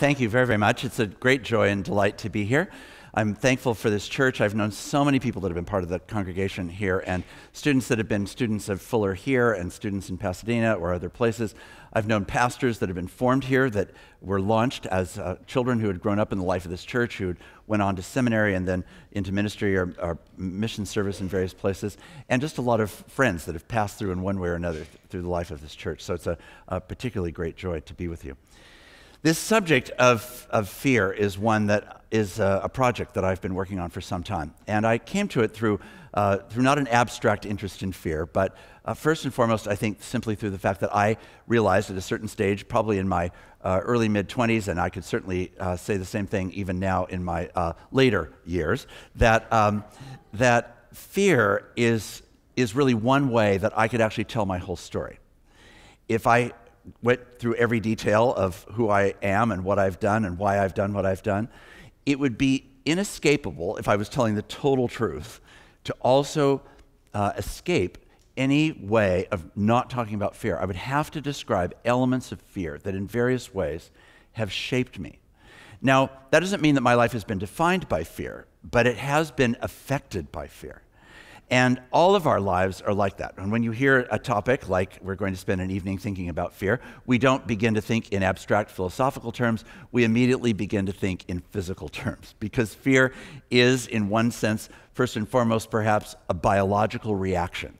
Thank you very, very much. It's a great joy and delight to be here. I'm thankful for this church. I've known so many people that have been part of the congregation here, and students that have been students of Fuller here, and students in Pasadena or other places. I've known pastors that have been formed here that were launched as uh, children who had grown up in the life of this church, who went on to seminary and then into ministry or, or, mission service in various places, and just a lot of friends that have passed through in one way or another th- through the life of this church. So it's a, a particularly great joy to be with you. This subject of, of fear is one that is a, a, project that I've been working on for some time. And I came to it through, uh, through not an abstract interest in fear, but uh, first and foremost, I think simply through the fact that I realized at a certain stage, probably in my uh, early mid 20s, and I could certainly uh, say the same thing even now in my uh, later years, that, um, that fear is, is really one way that I could actually tell my whole story. If I went through every detail of who I am and what I've done and why I've done what I've done, it would be inescapable if I was telling the total truth to also uh, escape any way of not talking about fear. I would have to describe elements of fear that in various ways have shaped me. Now, that doesn't mean that my life has been defined by fear, but it has been affected by fear. And all of our lives are like that. And when you hear a topic like we're going to spend an evening thinking about fear, we don't begin to think in abstract philosophical terms. We immediately begin to think in physical terms because fear is, in one sense, first and foremost, perhaps a biological reaction,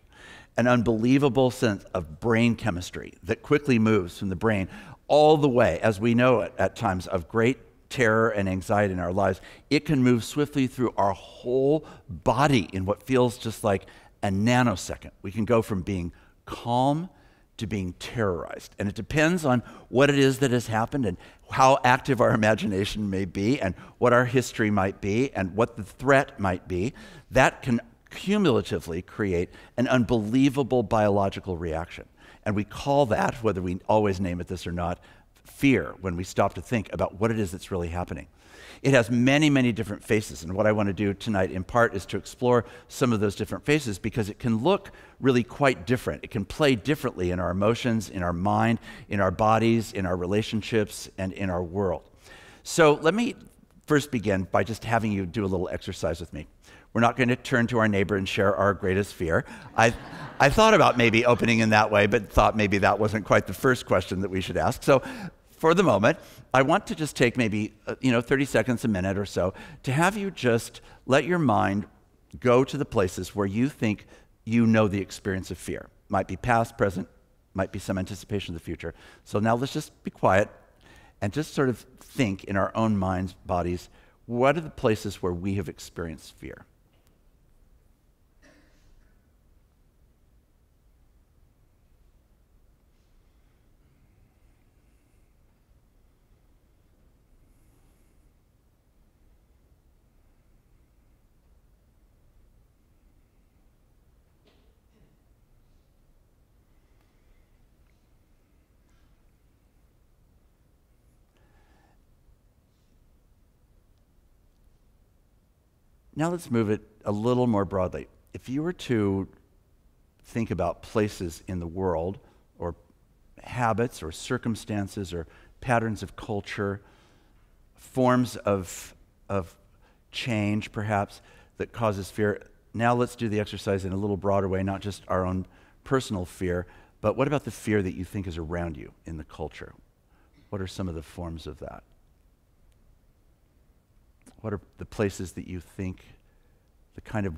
an unbelievable sense of brain chemistry that quickly moves from the brain all the way, as we know it at times, of great terror and anxiety in our lives, it can move swiftly through our whole body in what feels just like a nanosecond. We can go from being calm to being terrorized. And it depends on what it is that has happened and how active our imagination may be and what our history might be and what the threat might be. That can cumulatively create an unbelievable biological reaction. And we call that, whether we always name it this or not, fear when we stop to think about what it is that's really happening. It has many, many different faces. And what I want to do tonight, in part, is to explore some of those different faces because it can look really quite different. It can play differently in our emotions, in our mind, in our bodies, in our relationships, and in our world. So let me first begin by just having you do a little exercise with me. We're not going to turn to our neighbor and share our greatest fear. I, I thought about maybe opening in that way, but thought maybe that wasn't quite the first question that we should ask. So for the moment, I want to just take maybe uh, you know 30 seconds, a minute or so, to have you just let your mind go to the places where you think you know the experience of fear. Might be past, present, might be some anticipation of the future. So now let's just be quiet and just sort of think in our own minds, bodies, what are the places where we have experienced fear? Now let's move it a little more broadly. If you were to think about places in the world, or habits, or circumstances, or patterns of culture, forms of, of change, perhaps, that causes fear, now let's do the exercise in a little broader way, not just our own personal fear, but what about the fear that you think is around you in the culture? What are some of the forms of that? What are the places that you think, the kind of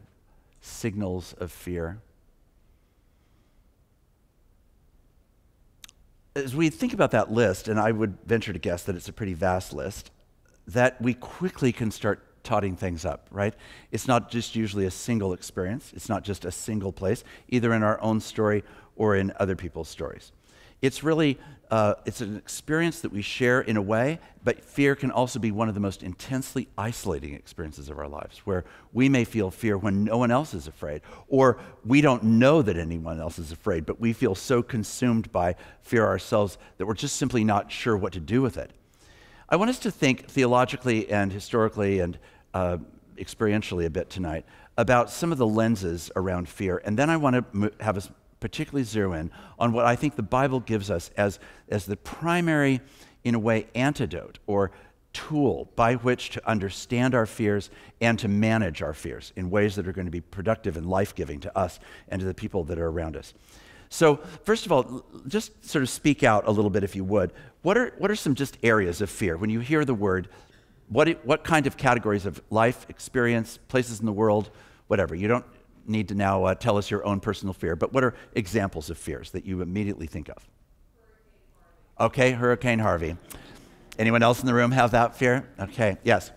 signals of fear? As we think about that list, and I would venture to guess that it's a pretty vast list, that we quickly can start totting things up, right? It's not just usually a single experience, it's not just a single place, either in our own story or in other people's stories. It's really uh, it's an experience that we share in a way, but fear can also be one of the most intensely isolating experiences of our lives, where we may feel fear when no one else is afraid, or we don't know that anyone else is afraid, but we feel so consumed by fear ourselves that we're just simply not sure what to do with it. I want us to think theologically and historically and uh, experientially a bit tonight about some of the lenses around fear, and then I want to have us particularly zero in on what I think the Bible gives us as, as the primary in a way, antidote or tool by which to understand our fears and to manage our fears in ways that are going to be productive and life giving to us and to the people that are around us. So, first of all, just sort of speak out a little bit, if you would. What are, what are some just areas of fear? When you hear the word, what, what kind of categories of life, experience, places in the world, whatever? You don't need to now uh, tell us your own personal fear, but what are examples of fears that you immediately think of? Okay, Hurricane Harvey. Anyone else in the room have that fear? Okay, yes.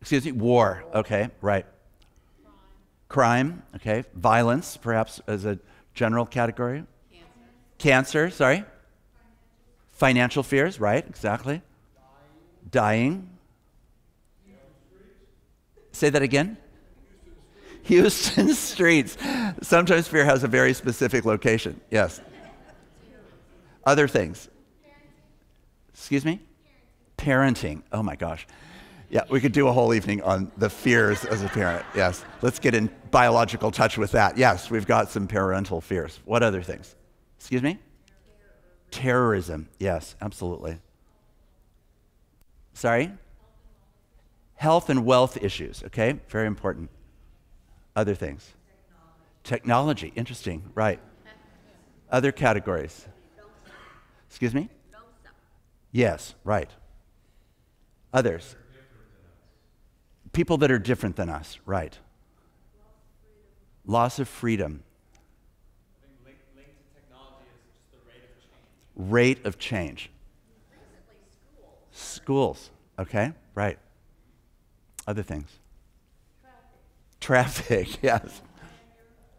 Excuse me, war. Okay, right. Crime. Okay, violence, perhaps as a general category. Cancer. Cancer, sorry. Financial fears, right, exactly. Dying. Say that again. Houston streets. Sometimes fear has a very specific location. Yes. Other things. Excuse me? Parenting. Oh my gosh. Yeah, we could do a whole evening on the fears as a parent. Yes. Let's get in biological touch with that. Yes, we've got some parental fears. What other things? Excuse me? Terrorism. Yes, absolutely. Sorry? Health and wealth issues, okay? Very important. Other things? Technology. Interesting, right. Other categories? Excuse me? Yes, right. Others? People that are different than us, right. Loss of freedom. Technology rate of change. rate of change. Schools. Okay, right. Other things. Traffic, yes.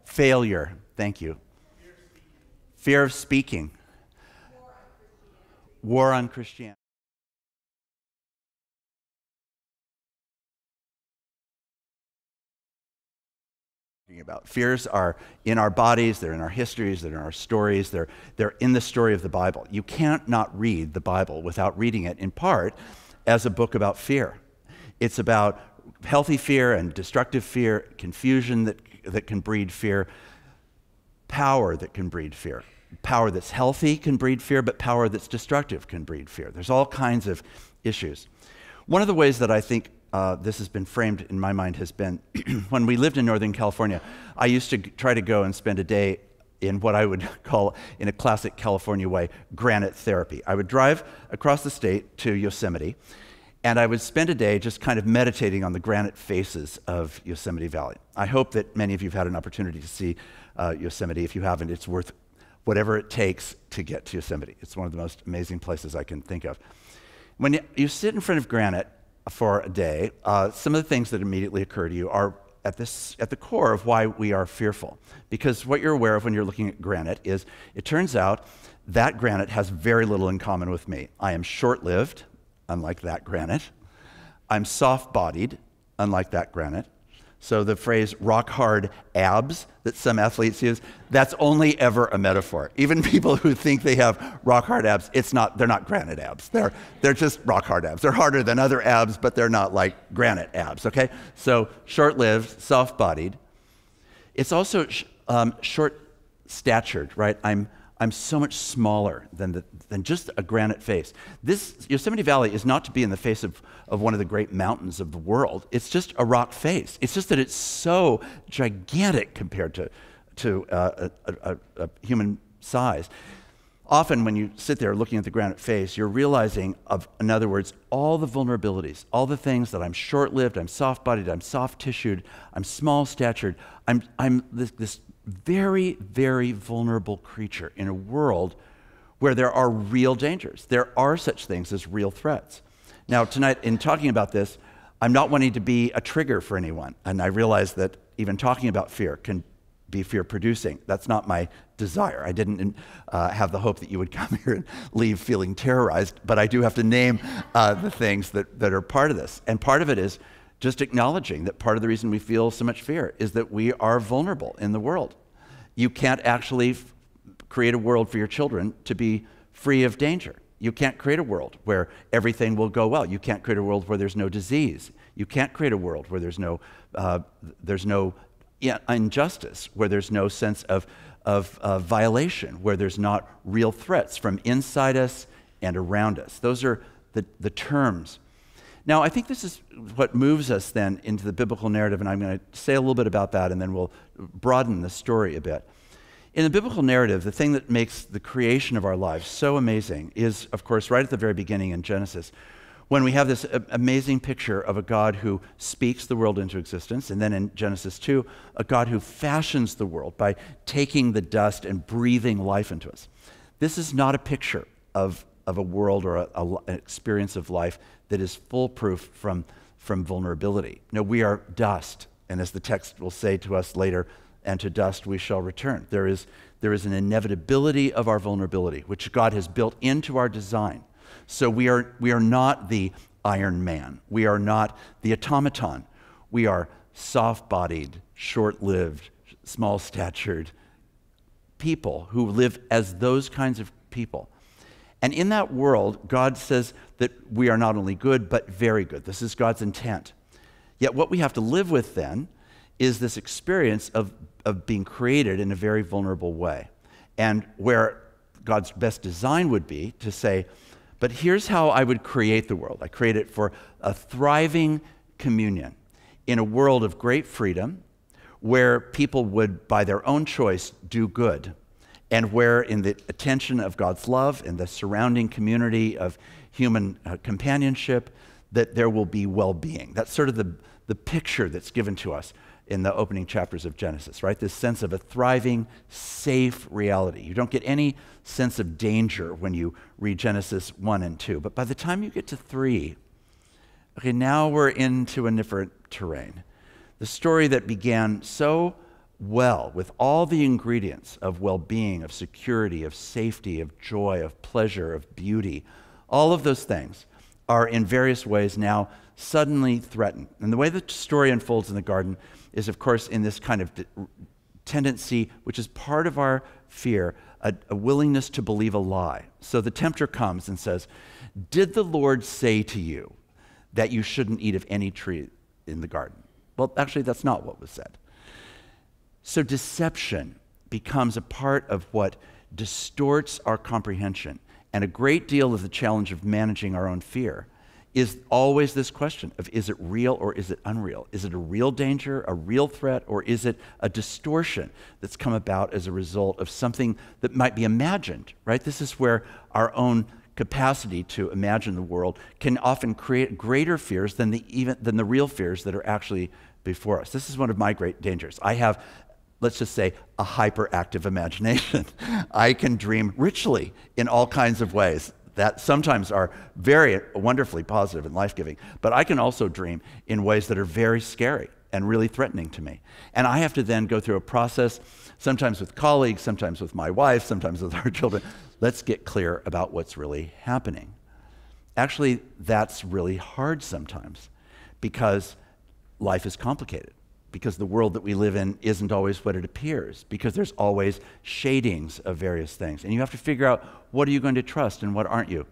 Failure. Thank you. Fear of speaking. War on Christianity. about. Fears are in our bodies, they're in our histories, they're in our stories, they're, they're in the story of the Bible. You can't not read the Bible without reading it in part as a book about fear. It's about healthy fear and destructive fear, confusion that, that can breed fear, power that can breed fear. Power that's healthy can breed fear, but power that's destructive can breed fear. There's all kinds of issues. One of the ways that I think uh, this has been framed in my mind has been when we lived in Northern California, I used to try to go and spend a day in what I would call, in a classic California way, granite therapy. I would drive across the state to Yosemite, and I would spend a day just kind of meditating on the granite faces of Yosemite Valley. I hope that many of you have had an opportunity to see uh, Yosemite. If you haven't, it's worth whatever it takes to get to Yosemite. It's one of the most amazing places I can think of. When you sit in front of granite, for a day, uh, some of the things that immediately occur to you are at, this, at the core of why we are fearful. Because what you're aware of when you're looking at granite is it turns out that granite has very little in common with me. I am short lived, unlike that granite. I'm soft bodied, unlike that granite. So the phrase rock hard abs that some athletes use, that's only ever a metaphor. Even people who think they have rock hard abs, it's not, they're not granite abs. They're, they're just rock hard abs. They're harder than other abs, but they're not like granite abs, okay? So short lived, soft bodied. It's also um, short statured, right? I'm, I'm so much smaller than, the, than just a granite face. This Yosemite Valley is not to be in the face of, of one of the great mountains of the world. It's just a rock face. It's just that it's so gigantic compared to, to uh, a, a, a human size. Often, when you sit there looking at the granite face, you're realizing, of, in other words, all the vulnerabilities, all the things that I'm short lived, I'm soft bodied, I'm soft tissued, I'm small statured, I'm, I'm this, this very, very vulnerable creature in a world where there are real dangers. There are such things as real threats. Now, tonight, in talking about this, I'm not wanting to be a trigger for anyone. And I realize that even talking about fear can be fear producing. That's not my desire. I didn't uh, have the hope that you would come here and leave feeling terrorized, but I do have to name uh, the things that, that are part of this. And part of it is just acknowledging that part of the reason we feel so much fear is that we are vulnerable in the world. You can't actually f- create a world for your children to be free of danger. You can't create a world where everything will go well. You can't create a world where there's no disease. You can't create a world where there's no, uh, there's no injustice, where there's no sense of, of uh, violation, where there's not real threats from inside us and around us. Those are the, the terms. Now, I think this is what moves us then into the biblical narrative, and I'm going to say a little bit about that, and then we'll broaden the story a bit. In the biblical narrative, the thing that makes the creation of our lives so amazing is, of course, right at the very beginning in Genesis, when we have this amazing picture of a God who speaks the world into existence, and then in Genesis 2, a God who fashions the world by taking the dust and breathing life into us. This is not a picture of, of a world or a, a, an experience of life that is foolproof from, from vulnerability. No, we are dust. And as the text will say to us later, and to dust we shall return. There is, there is an inevitability of our vulnerability, which God has built into our design. So we are, we are not the Iron Man. We are not the automaton. We are soft bodied, short lived, small statured people who live as those kinds of people. And in that world, God says that we are not only good, but very good. This is God's intent. Yet what we have to live with then is this experience of, of being created in a very vulnerable way. And where God's best design would be to say, but here's how I would create the world. I create it for a thriving communion in a world of great freedom where people would, by their own choice, do good. And where, in the attention of God's love and the surrounding community of human uh, companionship, that there will be well being. That's sort of the, the picture that's given to us in the opening chapters of Genesis, right? This sense of a thriving, safe reality. You don't get any sense of danger when you read Genesis 1 and 2. But by the time you get to 3, okay, now we're into a different terrain. The story that began so well with all the ingredients of well being, of security, of safety, of joy, of pleasure, of beauty, all of those things are in various ways now suddenly threatened. And the way the story unfolds in the garden is, of course, in this kind of tendency, which is part of our fear, a, a willingness to believe a lie. So the tempter comes and says, Did the Lord say to you that you shouldn't eat of any tree in the garden? Well, actually, that's not what was said. So deception becomes a part of what distorts our comprehension. And a great deal of the challenge of managing our own fear is always this question of is it real or is it unreal? Is it a real danger, a real threat, or is it a distortion that's come about as a result of something that might be imagined, right? This is where our own capacity to imagine the world can often create greater fears than the, even, than the real fears that are actually before us. This is one of my great dangers. I have let's just say, a hyperactive imagination. I can dream richly in all kinds of ways that sometimes are very wonderfully positive and life giving, but I can also dream in ways that are very scary and really threatening to me. And I have to then go through a process, sometimes with colleagues, sometimes with my wife, sometimes with our children. Let's get clear about what's really happening. Actually, that's really hard sometimes because life is complicated because the world that we live in isn't always what it appears, because there's always shadings of various things. And you have to figure out what are you going to trust and what aren't you.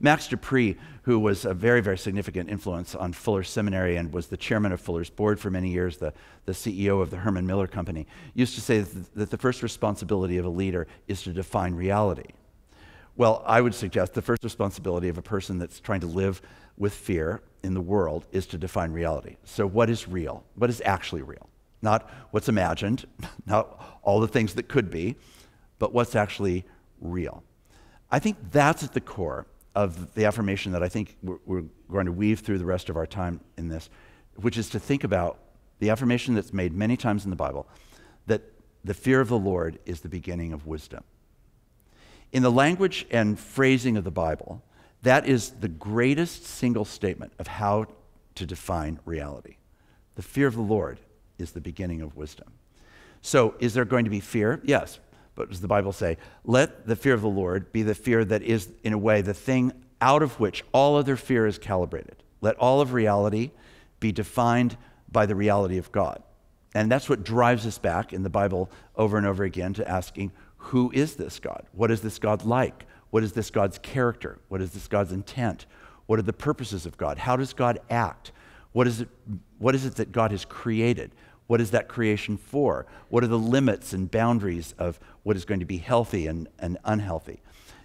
Max De Pree, who was a very, very significant influence on Fuller Seminary and was the chairman of Fuller's board for many years, the, the CEO of the Herman Miller Company, used to say that the first responsibility of a leader is to define reality. Well, I would suggest the first responsibility of a person that's trying to live with fear in the world is to define reality. So, what is real? What is actually real? Not what's imagined, not all the things that could be, but what's actually real. I think that's at the core of the affirmation that I think we're, we're going to weave through the rest of our time in this, which is to think about the affirmation that's made many times in the Bible that the fear of the Lord is the beginning of wisdom. In the language and phrasing of the Bible, that is the greatest single statement of how to define reality. The fear of the Lord is the beginning of wisdom. So, is there going to be fear? Yes. But does the Bible say, let the fear of the Lord be the fear that is, in a way, the thing out of which all other fear is calibrated? Let all of reality be defined by the reality of God. And that's what drives us back in the Bible over and over again to asking, who is this God? What is this God like? What is this God's character? What is this God's intent? What are the purposes of God? How does God act? What is it, what is it that God has created? What is that creation for? What are the limits and boundaries of what is going to be healthy and, and unhealthy?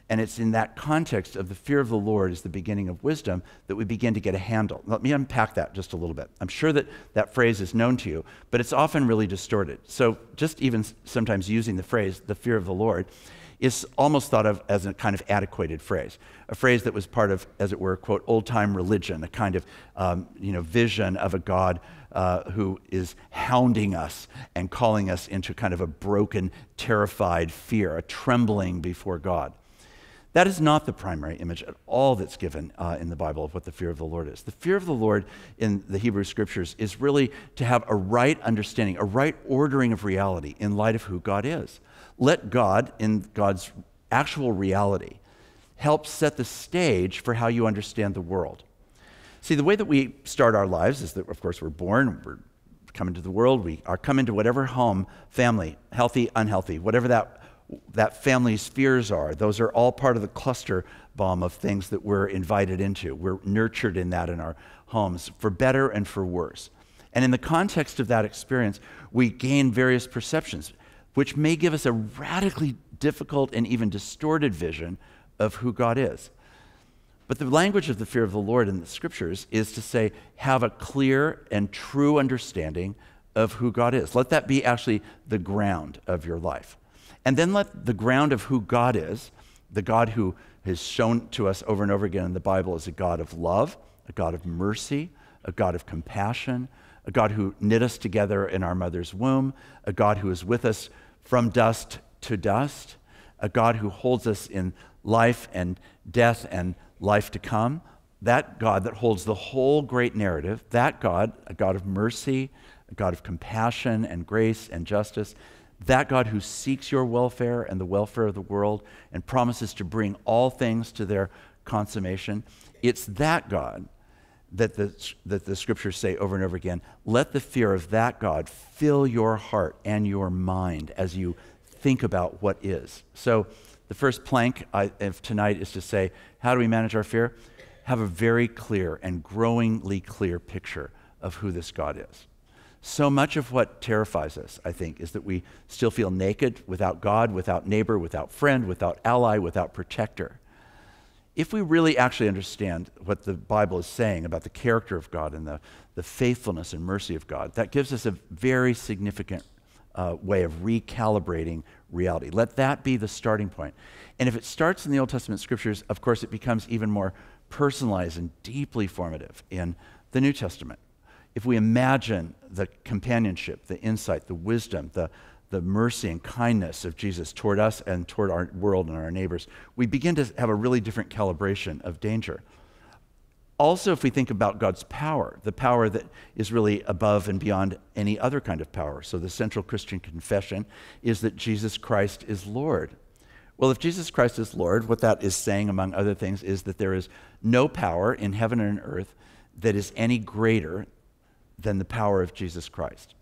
And it's in that context of the fear of the Lord is the beginning of wisdom that we begin to get a handle. Let me unpack that just a little bit. I'm sure that that phrase is known to you, but it's often really distorted. So, just even sometimes using the phrase, the fear of the Lord, is almost thought of as a kind of adequated phrase, a phrase that was part of, as it were, quote, old time religion, a kind of um, you know, vision of a God uh, who is hounding us and calling us into kind of a broken, terrified fear, a trembling before God. That is not the primary image at all that's given uh, in the Bible of what the fear of the Lord is. The fear of the Lord in the Hebrew scriptures is really to have a right understanding, a right ordering of reality in light of who God is. Let God, in God's actual reality, help set the stage for how you understand the world. See, the way that we start our lives is that, of course, we're born, we're come into the world, we are come into whatever home, family, healthy, unhealthy, whatever that that family's fears are. Those are all part of the cluster bomb of things that we're invited into. We're nurtured in that in our homes, for better and for worse. And in the context of that experience, we gain various perceptions, which may give us a radically difficult and even distorted vision of who God is. But the language of the fear of the Lord in the scriptures is to say, have a clear and true understanding of who God is. Let that be actually the ground of your life. And then let the ground of who God is, the God who has shown to us over and over again in the Bible as a God of love, a God of mercy, a God of compassion, a God who knit us together in our mother's womb, a God who is with us from dust to dust, a God who holds us in life and death and life to come. That God that holds the whole great narrative, that God, a God of mercy, a God of compassion and grace and justice, that God who seeks your welfare and the welfare of the world and promises to bring all things to their consummation, it's that God that the, that the scriptures say over and over again let the fear of that God fill your heart and your mind as you think about what is. So, the first plank of tonight is to say, how do we manage our fear? Have a very clear and growingly clear picture of who this God is. So much of what terrifies us, I think, is that we still feel naked without God, without neighbor, without friend, without ally, without protector. If we really actually understand what the Bible is saying about the character of God and the, the faithfulness and mercy of God, that gives us a very significant uh, way of recalibrating reality. Let that be the starting point. And if it starts in the Old Testament scriptures, of course, it becomes even more personalized and deeply formative in the New Testament if we imagine the companionship, the insight, the wisdom, the, the mercy and kindness of Jesus toward us and toward our world and our neighbors, we begin to have a really different calibration of danger. Also, if we think about God's power, the power that is really above and beyond any other kind of power. So, the central Christian confession is that Jesus Christ is Lord. Well, if Jesus Christ is Lord, what that is saying, among other things, is that there is no power in heaven and earth that is any greater than the power of Jesus Christ.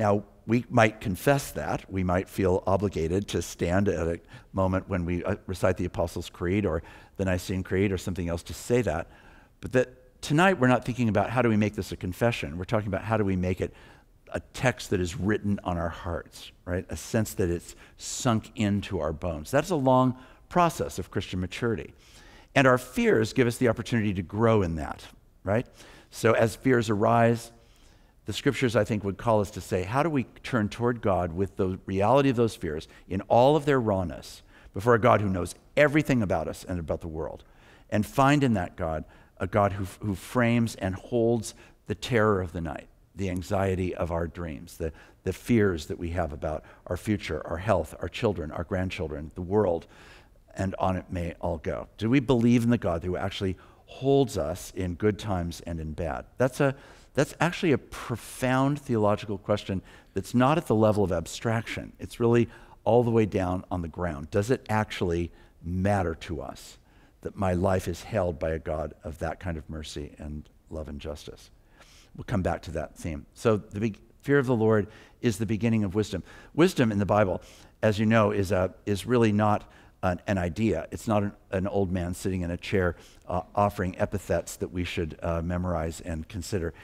Now, we might confess that. We might feel obligated to stand at a moment when we uh, recite the Apostles' Creed or the Nicene Creed or something else to say that. But that tonight we're not thinking about how do we make this a confession. We're talking about how do we make it a text that is written on our hearts, right? A sense that it's sunk into our bones. That's a long process of Christian maturity. And our fears give us the opportunity to grow in that, right? So, as fears arise, the scriptures, I think, would call us to say, how do we turn toward God with the reality of those fears in all of their rawness before a God who knows everything about us and about the world? And find in that God a God who, who frames and holds the terror of the night, the anxiety of our dreams, the, the fears that we have about our future, our health, our children, our grandchildren, the world, and on it may all go. Do we believe in the God who actually holds us in good times and in bad? That's, a, that's actually a profound theological question that's not at the level of abstraction. It's really all the way down on the ground. Does it actually matter to us that my life is held by a God of that kind of mercy and love and justice? We'll come back to that theme. So, the fear of the Lord is the beginning of wisdom. Wisdom in the Bible, as you know, is, a, is really not an, an idea. It's not an, an, old man sitting in a chair uh, offering epithets that we should uh, memorize and consider.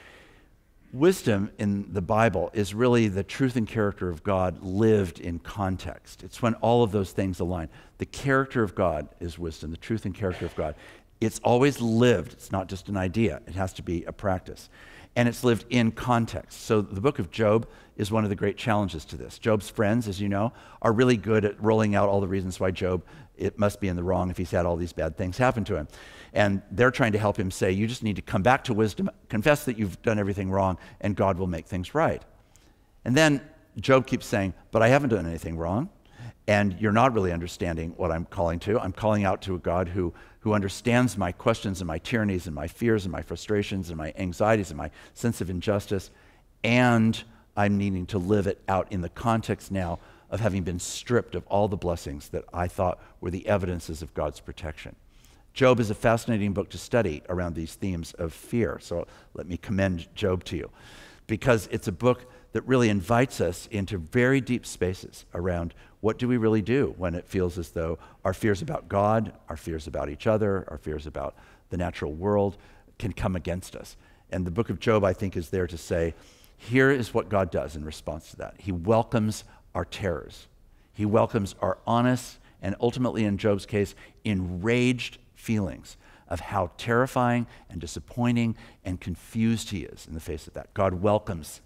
Wisdom in the Bible is really the truth and character of God lived in context. It's when all of those things align. The character of God is wisdom, the truth and character of God. It's always lived, it's not just an idea, it has to be a practice. And it's lived in context. So the book of Job is one of the great challenges to this. Job's friends, as you know, are really good at rolling out all the reasons why Job it must be in the wrong if he's had all these bad things happen to him. And they're trying to help him say, you just need to come back to wisdom, confess that you've done everything wrong, and God will make things right. And then Job keeps saying, but I haven't done anything wrong. And you're not really understanding what I'm calling to. I'm calling out to a God who, who understands my questions and my tyrannies and my fears and my frustrations and my anxieties and my sense of injustice. And I'm needing to live it out in the context now of having been stripped of all the blessings that I thought were the evidences of God's protection. Job is a fascinating book to study around these themes of fear. So let me commend Job to you because it's a book that really invites us into very deep spaces around what do we really do when it feels as though our fears about God, our fears about each other, our fears about the natural world can come against us. And the book of Job, I think, is there to say, here is what God does in response to that. He welcomes our terrors. He welcomes our honest and ultimately, in Job's case, enraged feelings of how terrifying and disappointing and confused he is in the face of that. God welcomes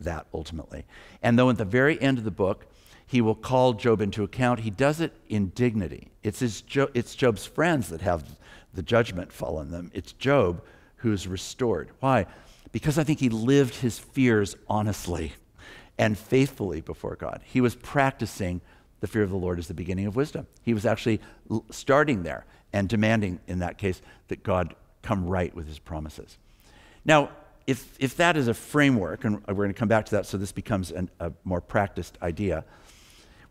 that ultimately. And though at the very end of the book, he will call Job into account, he does it in dignity. It's, his jo- it's Job's friends that have the judgment fall on them. It's Job who's restored. Why? Because I think he lived his fears honestly and faithfully before God. He was practicing the fear of the Lord as the beginning of wisdom. He was actually starting there and demanding, in that case, that God come right with his promises. Now, if, if that is a framework, and we're going to come back to that so this becomes an, a more practiced idea,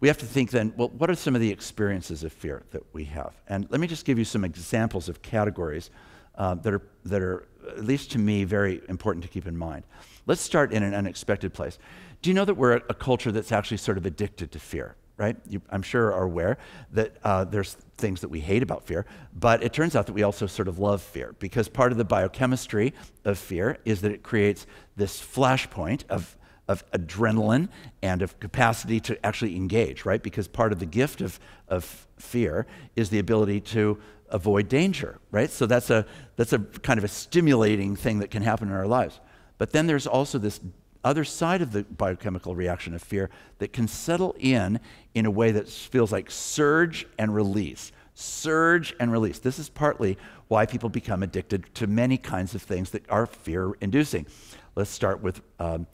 we have to think then, well, what are some of the experiences of fear that we have? And let me just give you some examples of categories uh, that, are, that are, at least to me, very important to keep in mind. Let's start in an unexpected place. Do you know that we're a culture that's actually sort of addicted to fear? Right? You, I'm sure are aware that uh, there's things that we hate about fear, but it turns out that we also sort of love fear because part of the biochemistry of fear is that it creates this flashpoint of, of adrenaline and of capacity to actually engage, right? Because part of the gift of, of fear is the ability to avoid danger, right? So that's a, that's a kind of a stimulating thing that can happen in our lives. But then there's also this other side of the biochemical reaction of fear that can settle in in a way that feels like surge and release. Surge and release. This is partly why people become addicted to many kinds of things that are fear inducing. Let's start with, um,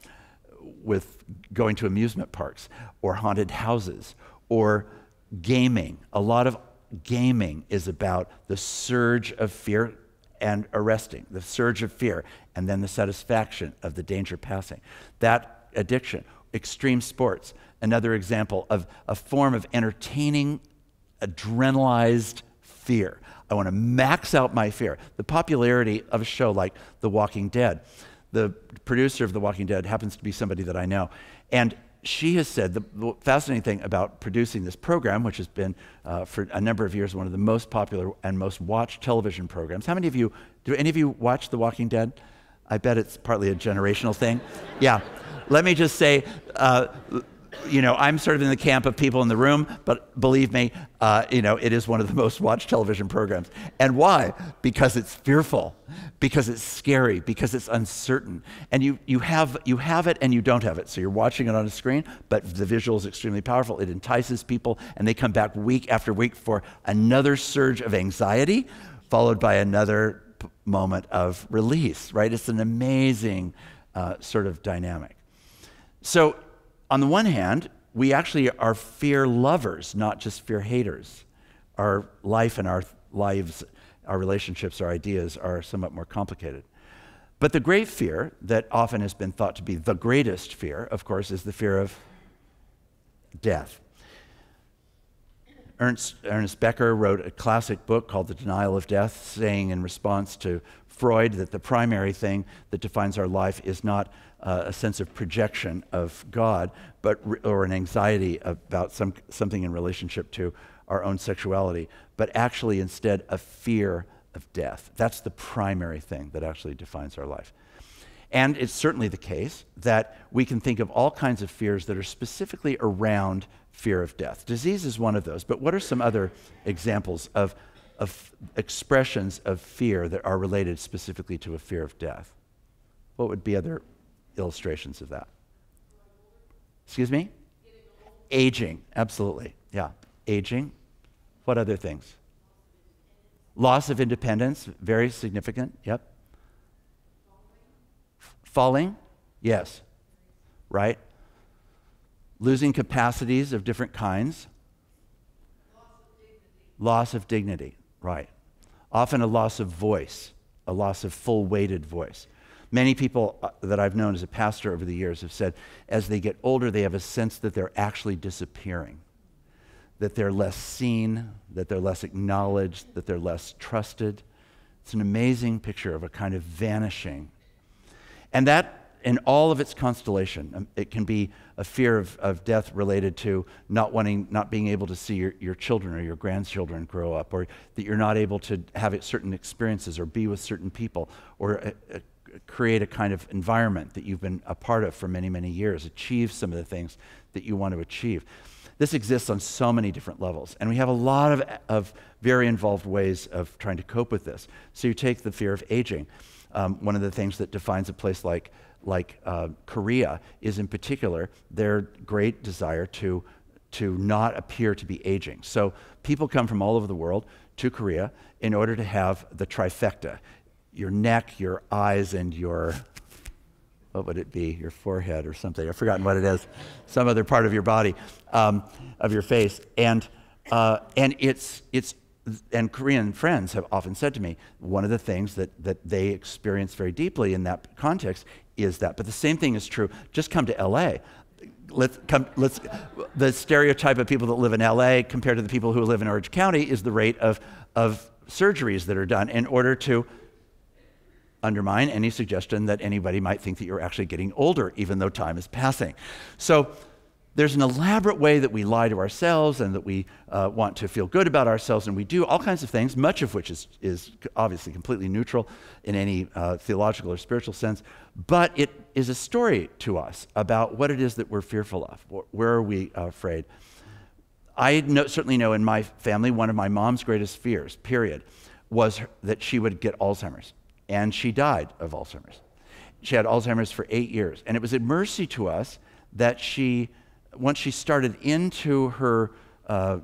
with going to amusement parks or haunted houses or gaming. A lot of gaming is about the surge of fear and arresting, the surge of fear, and then the satisfaction of the danger passing. That addiction, extreme sports, another example of a form of entertaining, adrenalized fear. I want to max out my fear. The popularity of a show like The Walking Dead. The producer of The Walking Dead happens to be somebody that I know. And she has said the, fascinating thing about producing this program, which has been uh, for a number of years one of the most popular and most watched television programs. How many of you, do any of you watch The Walking Dead? I bet it's partly a generational thing. Yeah. Let me just say, uh, you know, I'm sort of in the camp of people in the room, but believe me, uh, you know, it is one of the most watched television programs. And why? Because it's fearful, because it's scary, because it's uncertain. And you, you, have, you have it and you don't have it. So you're watching it on a screen, but the visual is extremely powerful. It entices people, and they come back week after week for another surge of anxiety, followed by another moment of release, right? It's an amazing uh, sort of dynamic. So on the one hand, we actually are fear lovers, not just fear haters. Our life and our lives, our relationships, our ideas are somewhat more complicated. But the great fear that often has been thought to be the greatest fear, of course, is the fear of death. Ernst, Ernest Becker wrote a classic book called The Denial of Death, saying in response to Freud that the primary thing that defines our life is not uh, a sense of projection of God, but or an anxiety about some, something in relationship to our own sexuality, but actually instead a fear of death. That's the primary thing that actually defines our life. And it's certainly the case that we can think of all kinds of fears that are specifically around fear of death. Disease is one of those, but what are some other examples of, of expressions of fear that are related specifically to a fear of death? What would be other illustrations of that? Excuse me? Aging, absolutely. Yeah, aging. What other things? Loss of independence, very significant. Yep. Falling? Yes. Right? Losing capacities of different kinds. Loss of dignity. Right. Often a loss of voice, a loss of full weighted voice. Many people uh, that I've known as a pastor over the years have said as they get older, they have a sense that they're actually disappearing, that they're less seen, that they're less acknowledged, that they're less trusted. It's an amazing picture of a kind of vanishing and that, in all of its constellation, um, it can be a fear of, of death related to not wanting, not being able to see your, your children or your grandchildren grow up, or that you're not able to have certain experiences or be with certain people, or uh, uh, create a kind of environment that you've been a part of for many, many years, achieve some of the things that you want to achieve. This exists on so many different levels, and we have a lot of, of very involved ways of trying to cope with this. So you take the fear of aging um, one of the things that defines a place like, like uh, Korea is, in particular, their great desire to, to not appear to be aging. So people come from all over the world to Korea in order to have the trifecta your neck, your eyes, and your what would it be? Your forehead or something. I've forgotten what it is. Some other part of your body, um, of your face. And, uh, and it's, it's and Korean friends have often said to me, one of the things that, that they experience very deeply in that context is that. But the same thing is true. Just come to LA. Let's come, let's, the stereotype of people that live in LA compared to the people who live in Orange County is the rate of, of surgeries that are done in order to undermine any suggestion that anybody might think that you're actually getting older, even though time is passing. So there's an elaborate way that we lie to ourselves and that we uh, want to feel good about ourselves, and we do all kinds of things, much of which is, is obviously completely neutral in any uh, theological or spiritual sense. But it is a story to us about what it is that we're fearful of. Where are we afraid? I know, certainly know in my family, one of my mom's greatest fears, period, was that she would get Alzheimer's. And she died of Alzheimer's. She had Alzheimer's for eight years. And it was a mercy to us that she once she started into her uh,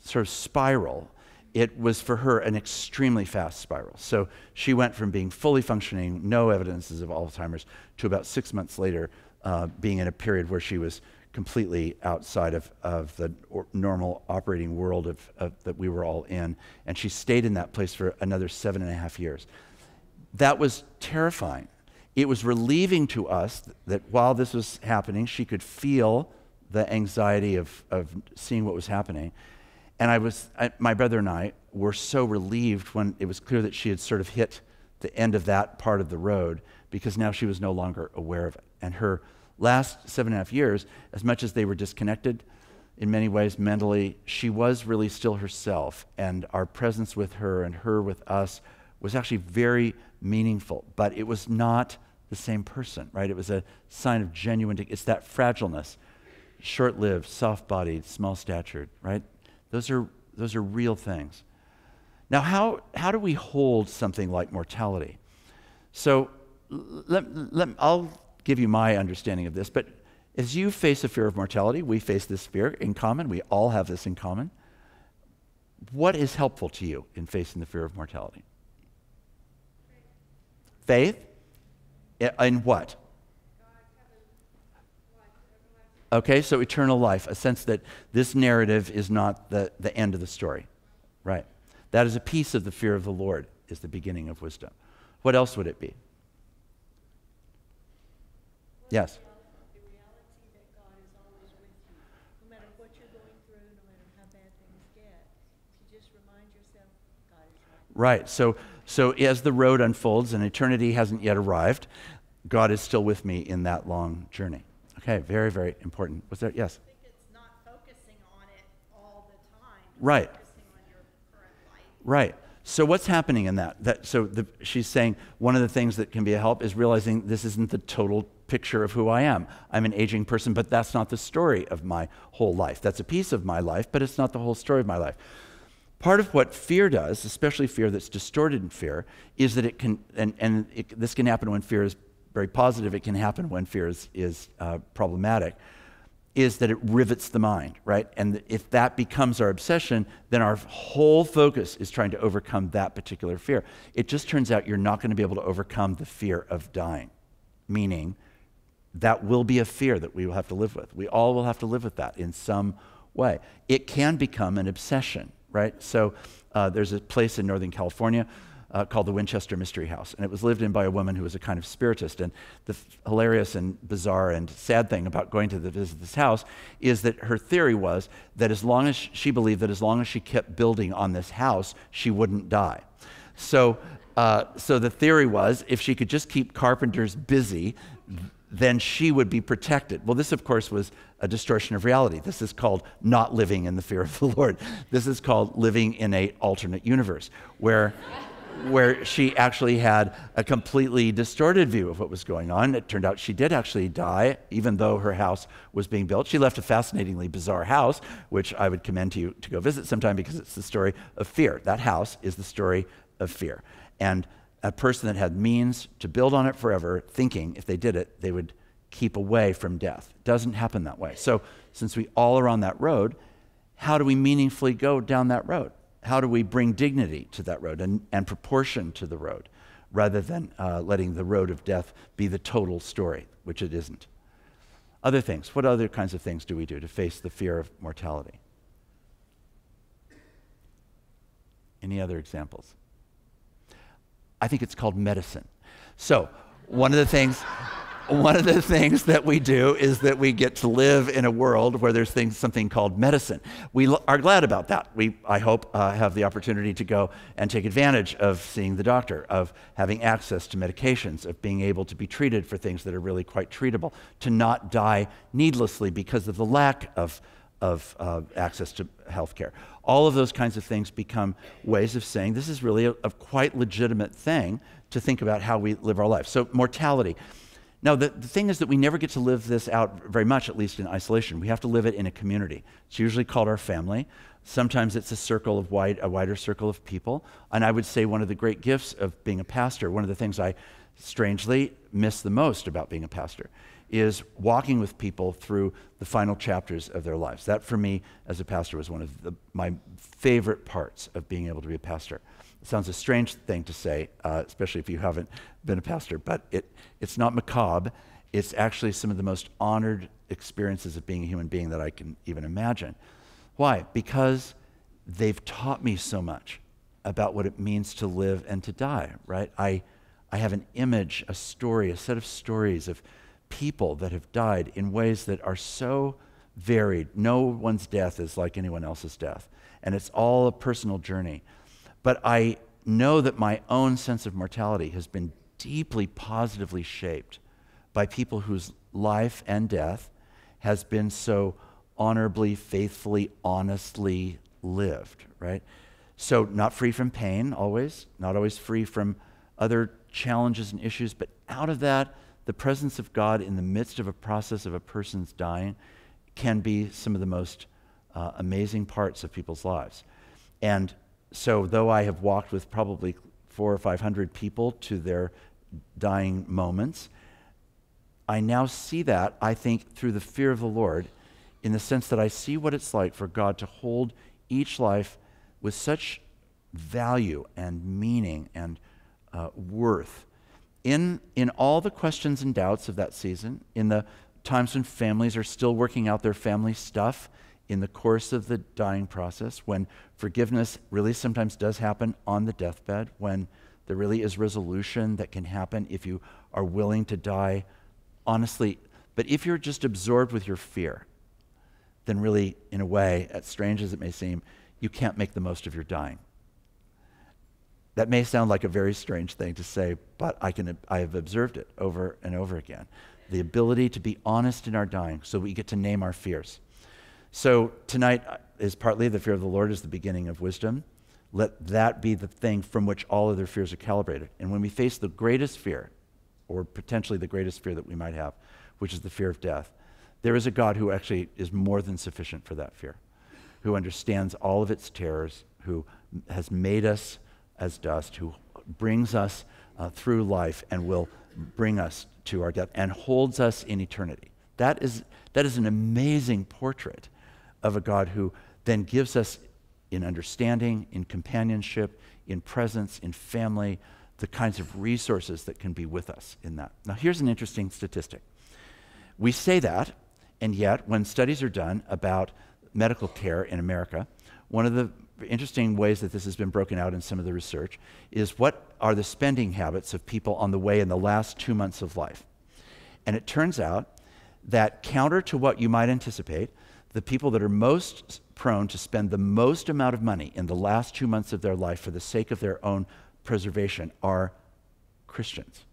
sort of spiral, it was for her an extremely fast spiral. So she went from being fully functioning, no evidences of Alzheimer's, to about six months later uh, being in a period where she was completely outside of, of the normal operating world of, of, that we were all in. And she stayed in that place for another seven and a half years. That was terrifying. It was relieving to us that while this was happening, she could feel the anxiety of, of seeing what was happening. And I was, I, my brother and I were so relieved when it was clear that she had sort of hit the end of that part of the road because now she was no longer aware of it. And her last seven and a half years, as much as they were disconnected in many ways mentally, she was really still herself. And our presence with her and her with us was actually very meaningful. But it was not the same person, right? It was a sign of genuine, it's that fragileness short lived, soft bodied, small statured, right? Those are, those are real things. Now, how, how do we hold something like mortality? So, let, let, I'll give you my understanding of this, but as you face a fear of mortality, we face this fear in common. We all have this in common. What is helpful to you in facing the fear of mortality? Faith? In what? Okay, so eternal life, a sense that this narrative is not the, the end of the story. Right. That is a piece of the fear of the Lord, is the beginning of wisdom. What else would it be? Yes. Right. So, so as the road unfolds and eternity hasn't yet arrived, God is still with me in that long journey. Okay, very, very important. Was there? Yes. Right. Focusing on your current life. Right. so what's happening in that? that so the, she's saying one of the things that can be a help is realizing this isn't the total picture of who I am. I'm an aging person, but that's not the story of my whole life. That's a piece of my life, but it's not the whole story of my life. Part of what fear does, especially fear that's distorted in fear, is that it can, and, and it, this can happen when fear is very positive, it can happen when fear is, is uh, problematic is that it rivets the mind, right? And if that becomes our obsession, then our whole focus is trying to overcome that particular fear. It just turns out you're not going to be able to overcome the fear of dying, meaning that will be a fear that we will have to live with. We all will have to live with that in some way. It can become an obsession, right? So uh, there's a place in Northern California uh, called the Winchester Mystery House. And it was lived in by a woman who was a kind of spiritist. And the hilarious and bizarre and sad thing about going to the, visit this house is that her theory was that as long as she believed that as long as she kept building on this house, she wouldn't die. So, uh, so the theory was if she could just keep carpenters busy, then she would be protected. Well, this, of course, was a distortion of reality. This is called not living in the fear of the Lord. This is called living in a alternate universe where where she actually had a completely distorted view of what was going on. It turned out she did actually die, even though her house was being built. She left a fascinatingly bizarre house, which I would commend to you to go visit sometime because it's the story of fear. That house is the story of fear. And a person that had means to build on it forever, thinking if they did it, they would keep away from death. It doesn't happen that way. So, since we all are on that road, how do we meaningfully go down that road? How do we bring dignity to that road and, and proportion to the road rather than uh, letting the road of death be the total story, which it isn't? Other things. What other kinds of things do we do to face the fear of mortality? Any other examples? I think it's called medicine. So, one of the things one of the things that we do is that we get to live in a world where there's things, something called medicine. We are glad about that. We, I hope, uh, have the opportunity to go and take advantage of seeing the doctor, of having access to medications, of being able to be treated for things that are really quite treatable, to not die needlessly because of the lack of, of uh, access to health care. All of those kinds of things become ways of saying this is really a, a quite legitimate thing to think about how we live our lives. So, mortality. Now, the, the thing is that we never get to live this out very much, at least in isolation. We have to live it in a community. It's usually called our family. Sometimes it's a circle of wide, a wider circle of people. And I would say one of the great gifts of being a pastor, one of the things I strangely miss the most about being a pastor, is walking with people through the final chapters of their lives. That, for me, as a pastor, was one of the, my favorite parts of being able to be a pastor. Sounds a strange thing to say, uh, especially if you haven't been a pastor, but it, it's not macabre. It's actually some of the most honored experiences of being a human being that I can even imagine. Why? Because they've taught me so much about what it means to live and to die, right? I, I have an image, a story, a set of stories of people that have died in ways that are so varied. No one's death is like anyone else's death. And it's all a personal journey. But I know that my own sense of mortality has been deeply positively shaped by people whose life and death has been so honorably, faithfully, honestly lived, right? So, not free from pain always, not always free from other challenges and issues, but out of that, the presence of God in the midst of a process of a person's dying can be some of the most uh, amazing parts of people's lives. And so, though I have walked with probably four or five hundred people to their dying moments, I now see that, I think, through the fear of the Lord, in the sense that I see what it's like for God to hold each life with such value and meaning and uh, worth. In, in all the questions and doubts of that season, in the times when families are still working out their family stuff, in the course of the dying process, when forgiveness really sometimes does happen on the deathbed, when there really is resolution that can happen if you are willing to die honestly. But if you're just absorbed with your fear, then really, in a way, as strange as it may seem, you can't make the most of your dying. That may sound like a very strange thing to say, but I, can, I have observed it over and over again. The ability to be honest in our dying so we get to name our fears. So tonight is partly the fear of the Lord is the beginning of wisdom. let that be the thing from which all other fears are calibrated. And when we face the greatest fear, or potentially the greatest fear that we might have, which is the fear of death, there is a God who actually is more than sufficient for that fear, who understands all of its terrors, who has made us as dust, who brings us uh, through life and will bring us to our death and holds us in eternity. That is, that is an amazing portrait of a God who then gives us in understanding, in companionship, in presence, in family, the kinds of resources that can be with us in that. Now, here's an interesting statistic. We say that, and yet, when studies are done about medical care in America, one of the interesting ways that this has been broken out in some of the research is what are the spending habits of people on the way in the last two months of life. And it turns out that, counter to what you might anticipate, the people that are most prone to spend the most amount of money in the last two months of their life for the sake of their own preservation are Christians.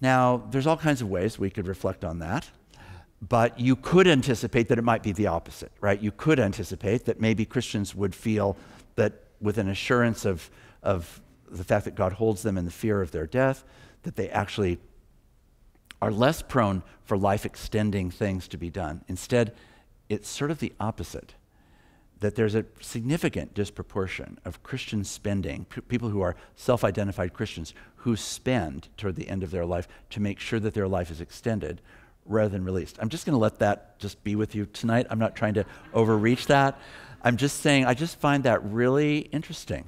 Now, there's all kinds of ways we could reflect on that, but you could anticipate that it might be the opposite, right? You could anticipate that maybe Christians would feel that with an assurance of, of the fact that God holds them in the fear of their death, that they actually are less prone for life extending things to be done. Instead, it's sort of the opposite that there's a significant disproportion of Christian spending, people who are self identified Christians, who spend toward the end of their life to make sure that their life is extended rather than released. I'm just going to let that just be with you tonight. I'm not trying to overreach that. I'm just saying, I just find that really interesting.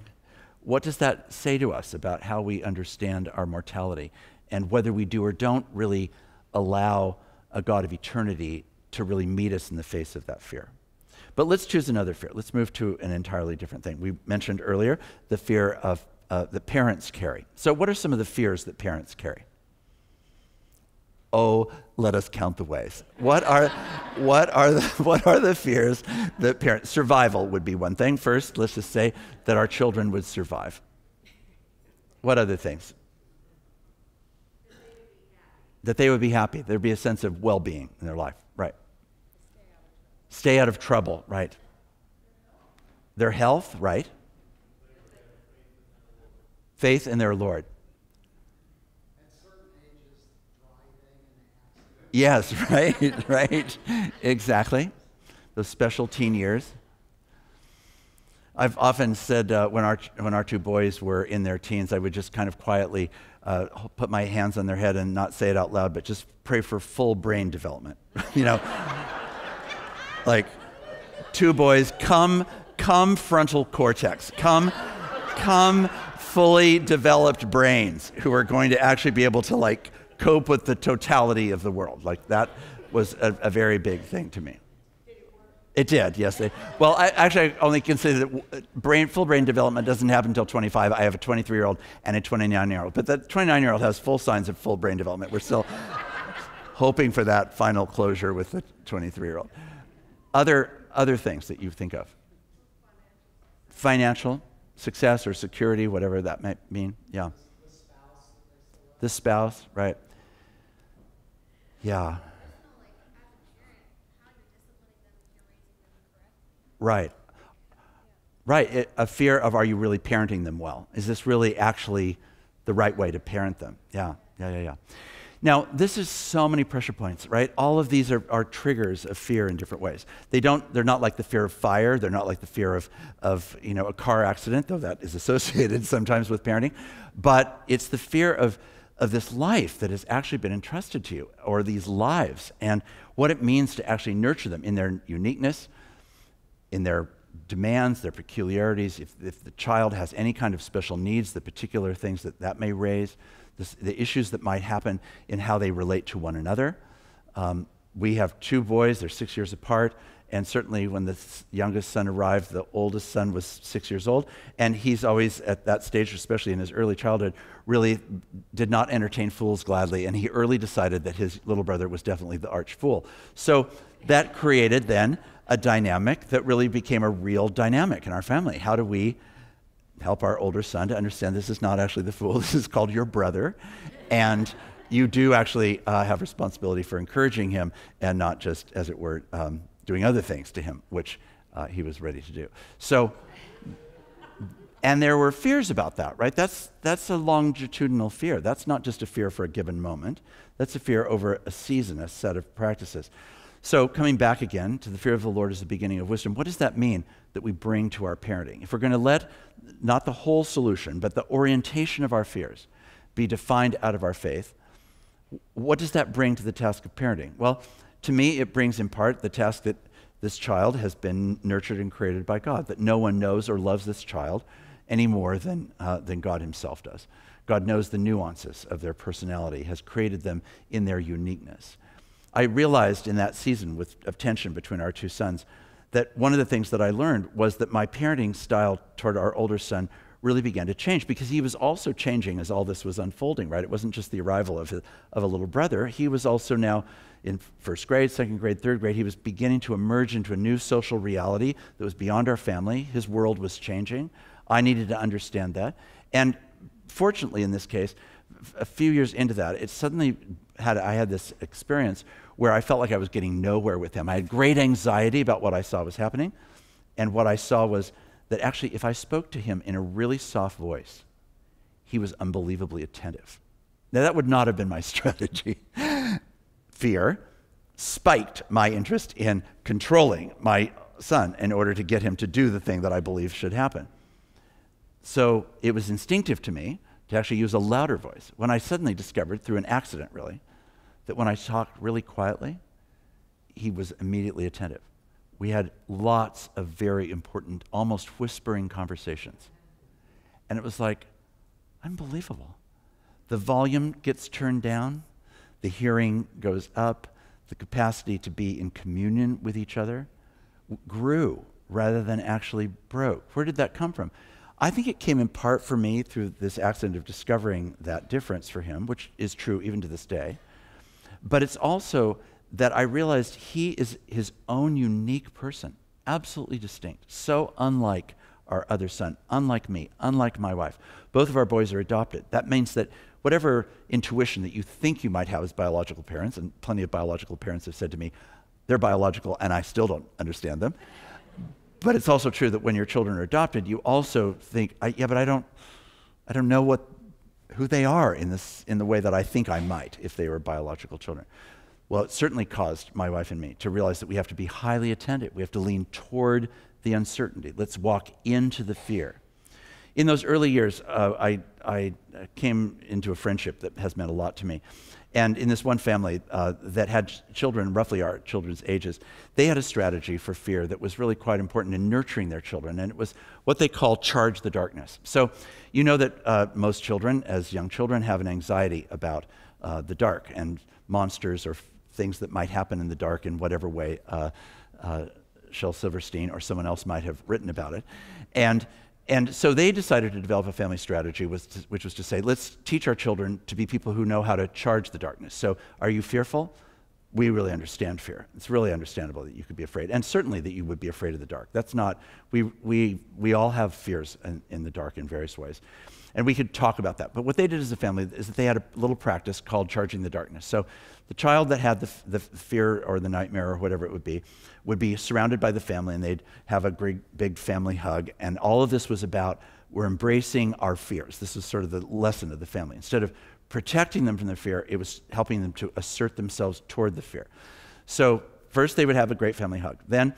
What does that say to us about how we understand our mortality? And whether we do or don't really allow a God of eternity to really meet us in the face of that fear. But let's choose another fear. Let's move to an entirely different thing. We mentioned earlier the fear of uh, the parents carry. So, what are some of the fears that parents carry? Oh, let us count the ways. What are, what are, the, what are the fears that parents? Survival would be one thing. First, let's just say that our children would survive. What other things? That they would be happy. There'd be a sense of well being in their life. Right. Stay out of trouble. Right. Their health. Right. Faith in their Lord. Yes, right, right. Exactly. Those special teen years. I've often said uh, when, our, when our two boys were in their teens, I would just kind of quietly uh, put my hands on their head and not say it out loud, but just pray for full brain development. you know, like two boys, come, come frontal cortex, come, come fully developed brains who are going to actually be able to like cope with the totality of the world. Like that was a, a very big thing to me. It did, yes. They, well, I actually I only consider that brain, full brain development doesn't happen until 25. I have a 23 year old and a 29 year old. But the 29 year old has full signs of full brain development. We're still hoping for that final closure with the 23 year old. Other, other things that you think of? Financial success or security, whatever that might mean. Yeah. The spouse, right. Yeah. Right. Right. It, a fear of are you really parenting them well? Is this really actually the right way to parent them? Yeah, yeah, yeah, yeah. Now, this is so many pressure points, right? All of these are, are triggers of fear in different ways. They don't, they're not like the fear of fire. They're not like the fear of, of you know, a car accident, though that is associated sometimes with parenting. But it's the fear of, of this life that has actually been entrusted to you, or these lives, and what it means to actually nurture them in their uniqueness, in their demands, their peculiarities, if, if the child has any kind of special needs, the particular things that that may raise, this, the issues that might happen in how they relate to one another. Um, we have two boys, they're six years apart, and certainly when the youngest son arrived, the oldest son was six years old, and he's always at that stage, especially in his early childhood, really did not entertain fools gladly, and he early decided that his little brother was definitely the arch fool. So that created then a dynamic that really became a real dynamic in our family. How do we help our older son to understand this is not actually the fool, this is called your brother, and you do actually uh, have responsibility for encouraging him and not just, as it were, um, doing other things to him, which uh, he was ready to do. So, and there were fears about that, right? That's, that's a longitudinal fear. That's not just a fear for a given moment, that's a fear over a season, a set of practices. So, coming back again to the fear of the Lord is the beginning of wisdom, what does that mean that we bring to our parenting? If we're going to let not the whole solution, but the orientation of our fears be defined out of our faith, what does that bring to the task of parenting? Well, to me, it brings in part the task that this child has been nurtured and created by God, that no one knows or loves this child any more than, uh, than God Himself does. God knows the nuances of their personality, has created them in their uniqueness. I realized in that season with, of tension between our two sons that one of the things that I learned was that my parenting style toward our older son really began to change because he was also changing as all this was unfolding, right? It wasn't just the arrival of, a, of a little brother. He was also now in first grade, second grade, third grade. He was beginning to emerge into a new social reality that was beyond our family. His world was changing. I needed to understand that. And fortunately, in this case, a few years into that, it suddenly had, I had this experience where I felt like I was getting nowhere with him. I had great anxiety about what I saw was happening. And what I saw was that actually, if I spoke to him in a really soft voice, he was unbelievably attentive. Now, that would not have been my strategy. Fear spiked my interest in controlling my son in order to get him to do the thing that I believe should happen. So it was instinctive to me to actually use a louder voice when I suddenly discovered, through an accident really, that when I talked really quietly, he was immediately attentive. We had lots of very important, almost whispering conversations. And it was like, unbelievable. The volume gets turned down, the hearing goes up, the capacity to be in communion with each other grew rather than actually broke. Where did that come from? I think it came in part for me through this accident of discovering that difference for him, which is true even to this day. But it's also that I realized he is his own unique person, absolutely distinct, so unlike our other son, unlike me, unlike my wife. Both of our boys are adopted. That means that whatever intuition that you think you might have as biological parents, and plenty of biological parents have said to me, they're biological and I still don't understand them. But it's also true that when your children are adopted, you also think, yeah, but I don't, I don't know what who they are in, this, in the way that I think I might if they were biological children. Well, it certainly caused my wife and me to realize that we have to be highly attentive. We have to lean toward the uncertainty. Let's walk into the fear. In those early years, uh, I, I came into a friendship that has meant a lot to me. And in this one family uh, that had children, roughly our children's ages, they had a strategy for fear that was really quite important in nurturing their children. And it was what they call charge the darkness. So you know that uh, most children, as young children, have an anxiety about uh, the dark and monsters or things that might happen in the dark in whatever way uh, uh, Shel Silverstein or someone else might have written about it. And and so they decided to develop a family strategy, which was to say, let's teach our children to be people who know how to charge the darkness. So, are you fearful? We really understand fear. It's really understandable that you could be afraid, and certainly that you would be afraid of the dark. That's not, we, we, we all have fears in, in the dark in various ways. And we could talk about that. But what they did as a family is that they had a little practice called charging the darkness. So, the child that had the, the fear or the nightmare or whatever it would be would be surrounded by the family and they'd have a big, big family hug. And all of this was about we're embracing our fears. This is sort of the lesson of the family. Instead of protecting them from the fear, it was helping them to assert themselves toward the fear. So first they would have a great family hug. Then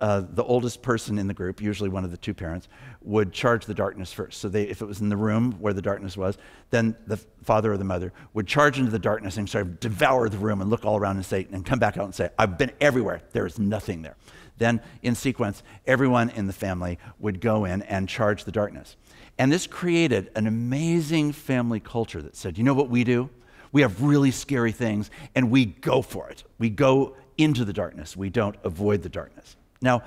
uh, the oldest person in the group, usually one of the two parents, would charge the darkness first. So they, if it was in the room where the darkness was, then the father or the mother would charge into the darkness and sort of devour the room and look all around and say, and come back out and say, I've been everywhere. There is nothing there. Then, in sequence, everyone in the family would go in and charge the darkness. And this created an amazing family culture that said, you know what we do? We have really scary things and we go for it. We go into the darkness. We don't avoid the darkness. Now,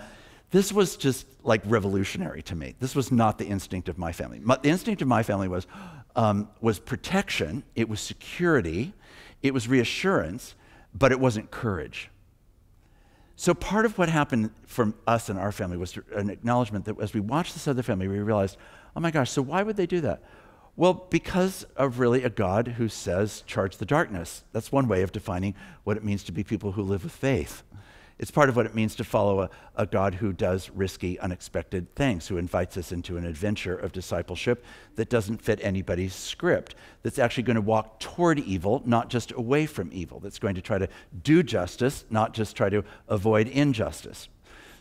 this was just like revolutionary to me. This was not the instinct of my family. My, the instinct of my family was, um, was protection, it was security, it was reassurance, but it wasn't courage. So, part of what happened from us and our family was an acknowledgement that as we watched this other family, we realized, oh my gosh, so why would they do that? Well, because of really a God who says, charge the darkness. That's one way of defining what it means to be people who live with faith It's part of what it means to follow a, a God who does risky, unexpected things, who invites us into an adventure of discipleship that doesn't fit anybody's script, that's actually going to walk toward evil, not just away from evil, that's going to try to do justice, not just try to avoid injustice.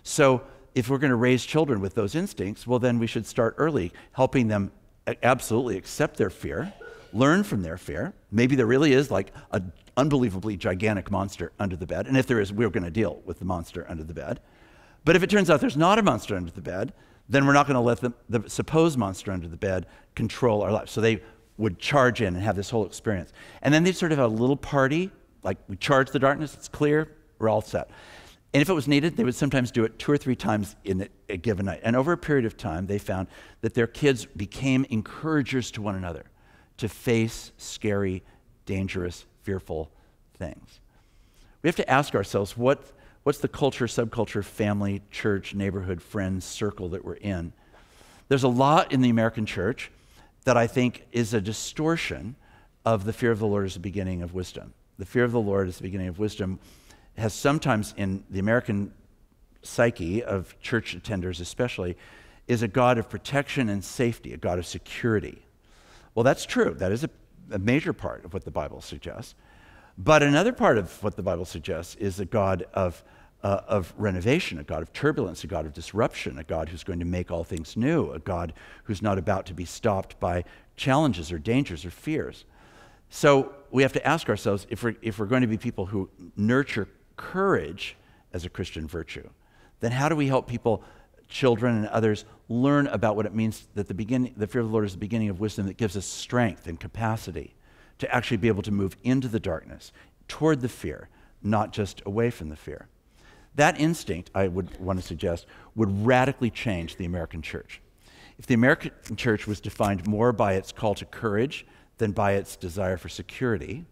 So, if we're going to raise children with those instincts, well, then we should start early, helping them absolutely accept their fear, learn from their fear. Maybe there really is like an unbelievably gigantic monster under the bed. And if there is, we're going to deal with the monster under the bed. But if it turns out there's not a monster under the bed, then we're not going to let the, the supposed monster under the bed control our lives. So they would charge in and have this whole experience. And then they'd sort of have a little party, like we charge the darkness, it's clear, we're all set. And if it was needed, they would sometimes do it two or three times in a given night. And over a period of time, they found that their kids became encouragers to one another to face scary, dangerous, fearful things. We have to ask ourselves what, what's the culture, subculture, family, church, neighborhood, friends, circle that we're in? There's a lot in the American church that I think is a distortion of the fear of the Lord as the beginning of wisdom. The fear of the Lord is the beginning of wisdom has sometimes in the American psyche of church attenders, especially, is a God of protection and safety, a God of security. Well, that's true. That is a, a major part of what the Bible suggests. But another part of what the Bible suggests is a God of, uh, of renovation, a God of turbulence, a God of disruption, a God who's going to make all things new, a God who's not about to be stopped by challenges or dangers or fears. So we have to ask ourselves if we're, if we're going to be people who nurture courage as a Christian virtue, then how do we help people, children and others, learn about what it means that the, beginning, the fear of the Lord is the beginning of wisdom that gives us strength and capacity to actually be able to move into the darkness, toward the fear, not just away from the fear? That instinct, I would want to suggest, would radically change the American church. If the American church was defined more by its call to courage than by its desire for security,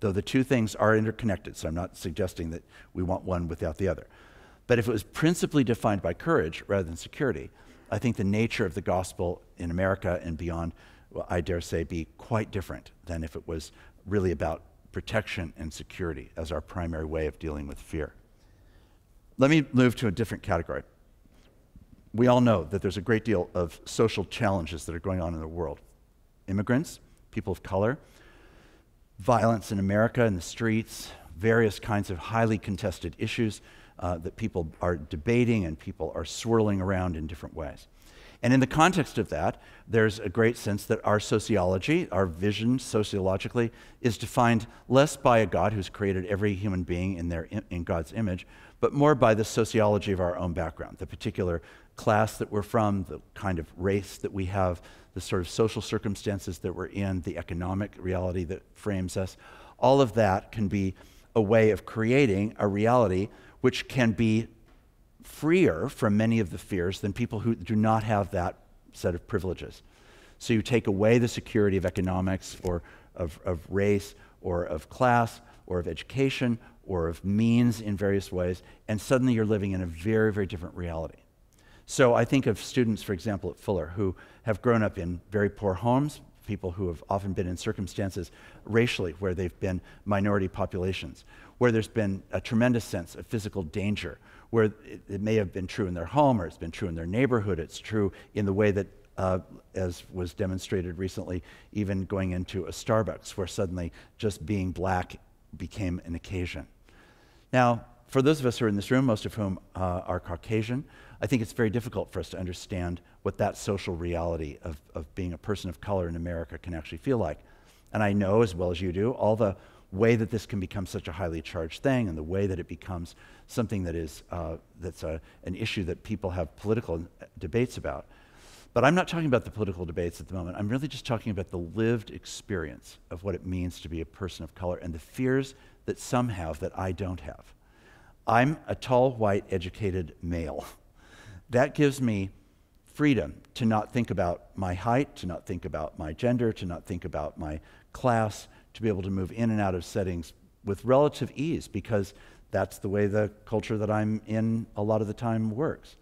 though the two things are interconnected, so I'm not suggesting that we want one without the other. But if it was principally defined by courage rather than security, I think the nature of the gospel in America and beyond, well, I dare say, be quite different than if it was really about protection and security as our primary way of dealing with fear. Let me move to a different category. We all know that there's a great deal of social challenges that are going on in the world. Immigrants, people of color, violence in America in the streets, various kinds of highly contested issues uh, that people are debating and people are swirling around in different ways. And in the context of that, there's a great sense that our sociology, our vision sociologically, is defined less by a God who's created every human being in, their, in God's image, but more by the sociology of our own background, the particular class that we're from, the kind of race that we have, the sort of social circumstances that we're in, the economic reality that frames us. All of that can be a way of creating a reality which can be freer from many of the fears than people who do not have that set of privileges. So you take away the security of economics or of, of race or of class or of education or of means in various ways, and suddenly you're living in a very, very different reality. So I think of students, for example, at Fuller, who have grown up in very poor homes, people who have often been in circumstances racially where they've been minority populations, where there's been a tremendous sense of physical danger, where it, it may have been true in their home or it's been true in their neighborhood, it's true in the way that, uh, as was demonstrated recently, even going into a Starbucks, where suddenly just being black became an occasion. Now, for those of us who are in this room, most of whom uh, are Caucasian, I think it's very difficult for us to understand what that social reality of, of being a person of color in America can actually feel like. And I know, as well as you do, all the way that this can become such a highly charged thing and the way that it becomes something that is uh, that's a, an issue that people have political debates about. But I'm not talking about the political debates at the moment. I'm really just talking about the lived experience of what it means to be a person of color and the fears that some have that I don't have. I'm a tall, white, educated male. That gives me freedom to not think about my height, to not think about my gender, to not think about my class, to be able to move in and out of settings with relative ease because that's the way the culture that I'm in a lot of the time works.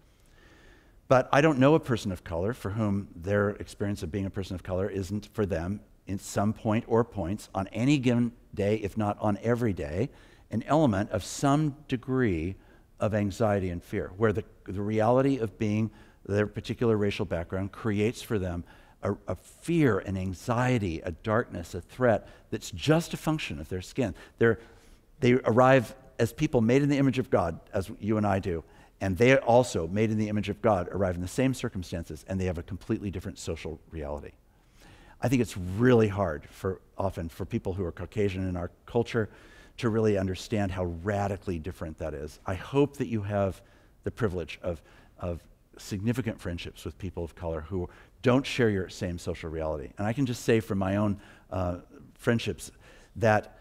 But I don't know a person of color for whom their experience of being a person of color isn't for them in some point or points on any given day, if not on every day, an element of some degree of anxiety and fear, where the, the reality of being their particular racial background creates for them a, a, fear, an anxiety, a darkness, a threat that's just a function of their skin. They're, they arrive as people made in the image of God, as you and I do, and they also, made in the image of God, arrive in the same circumstances, and they have a completely different social reality. I think it's really hard for often for people who are Caucasian in our culture to really understand how radically different that is. I hope that you have the privilege of, of significant friendships with people of color who don't share your same social reality. And I can just say from my own uh, friendships that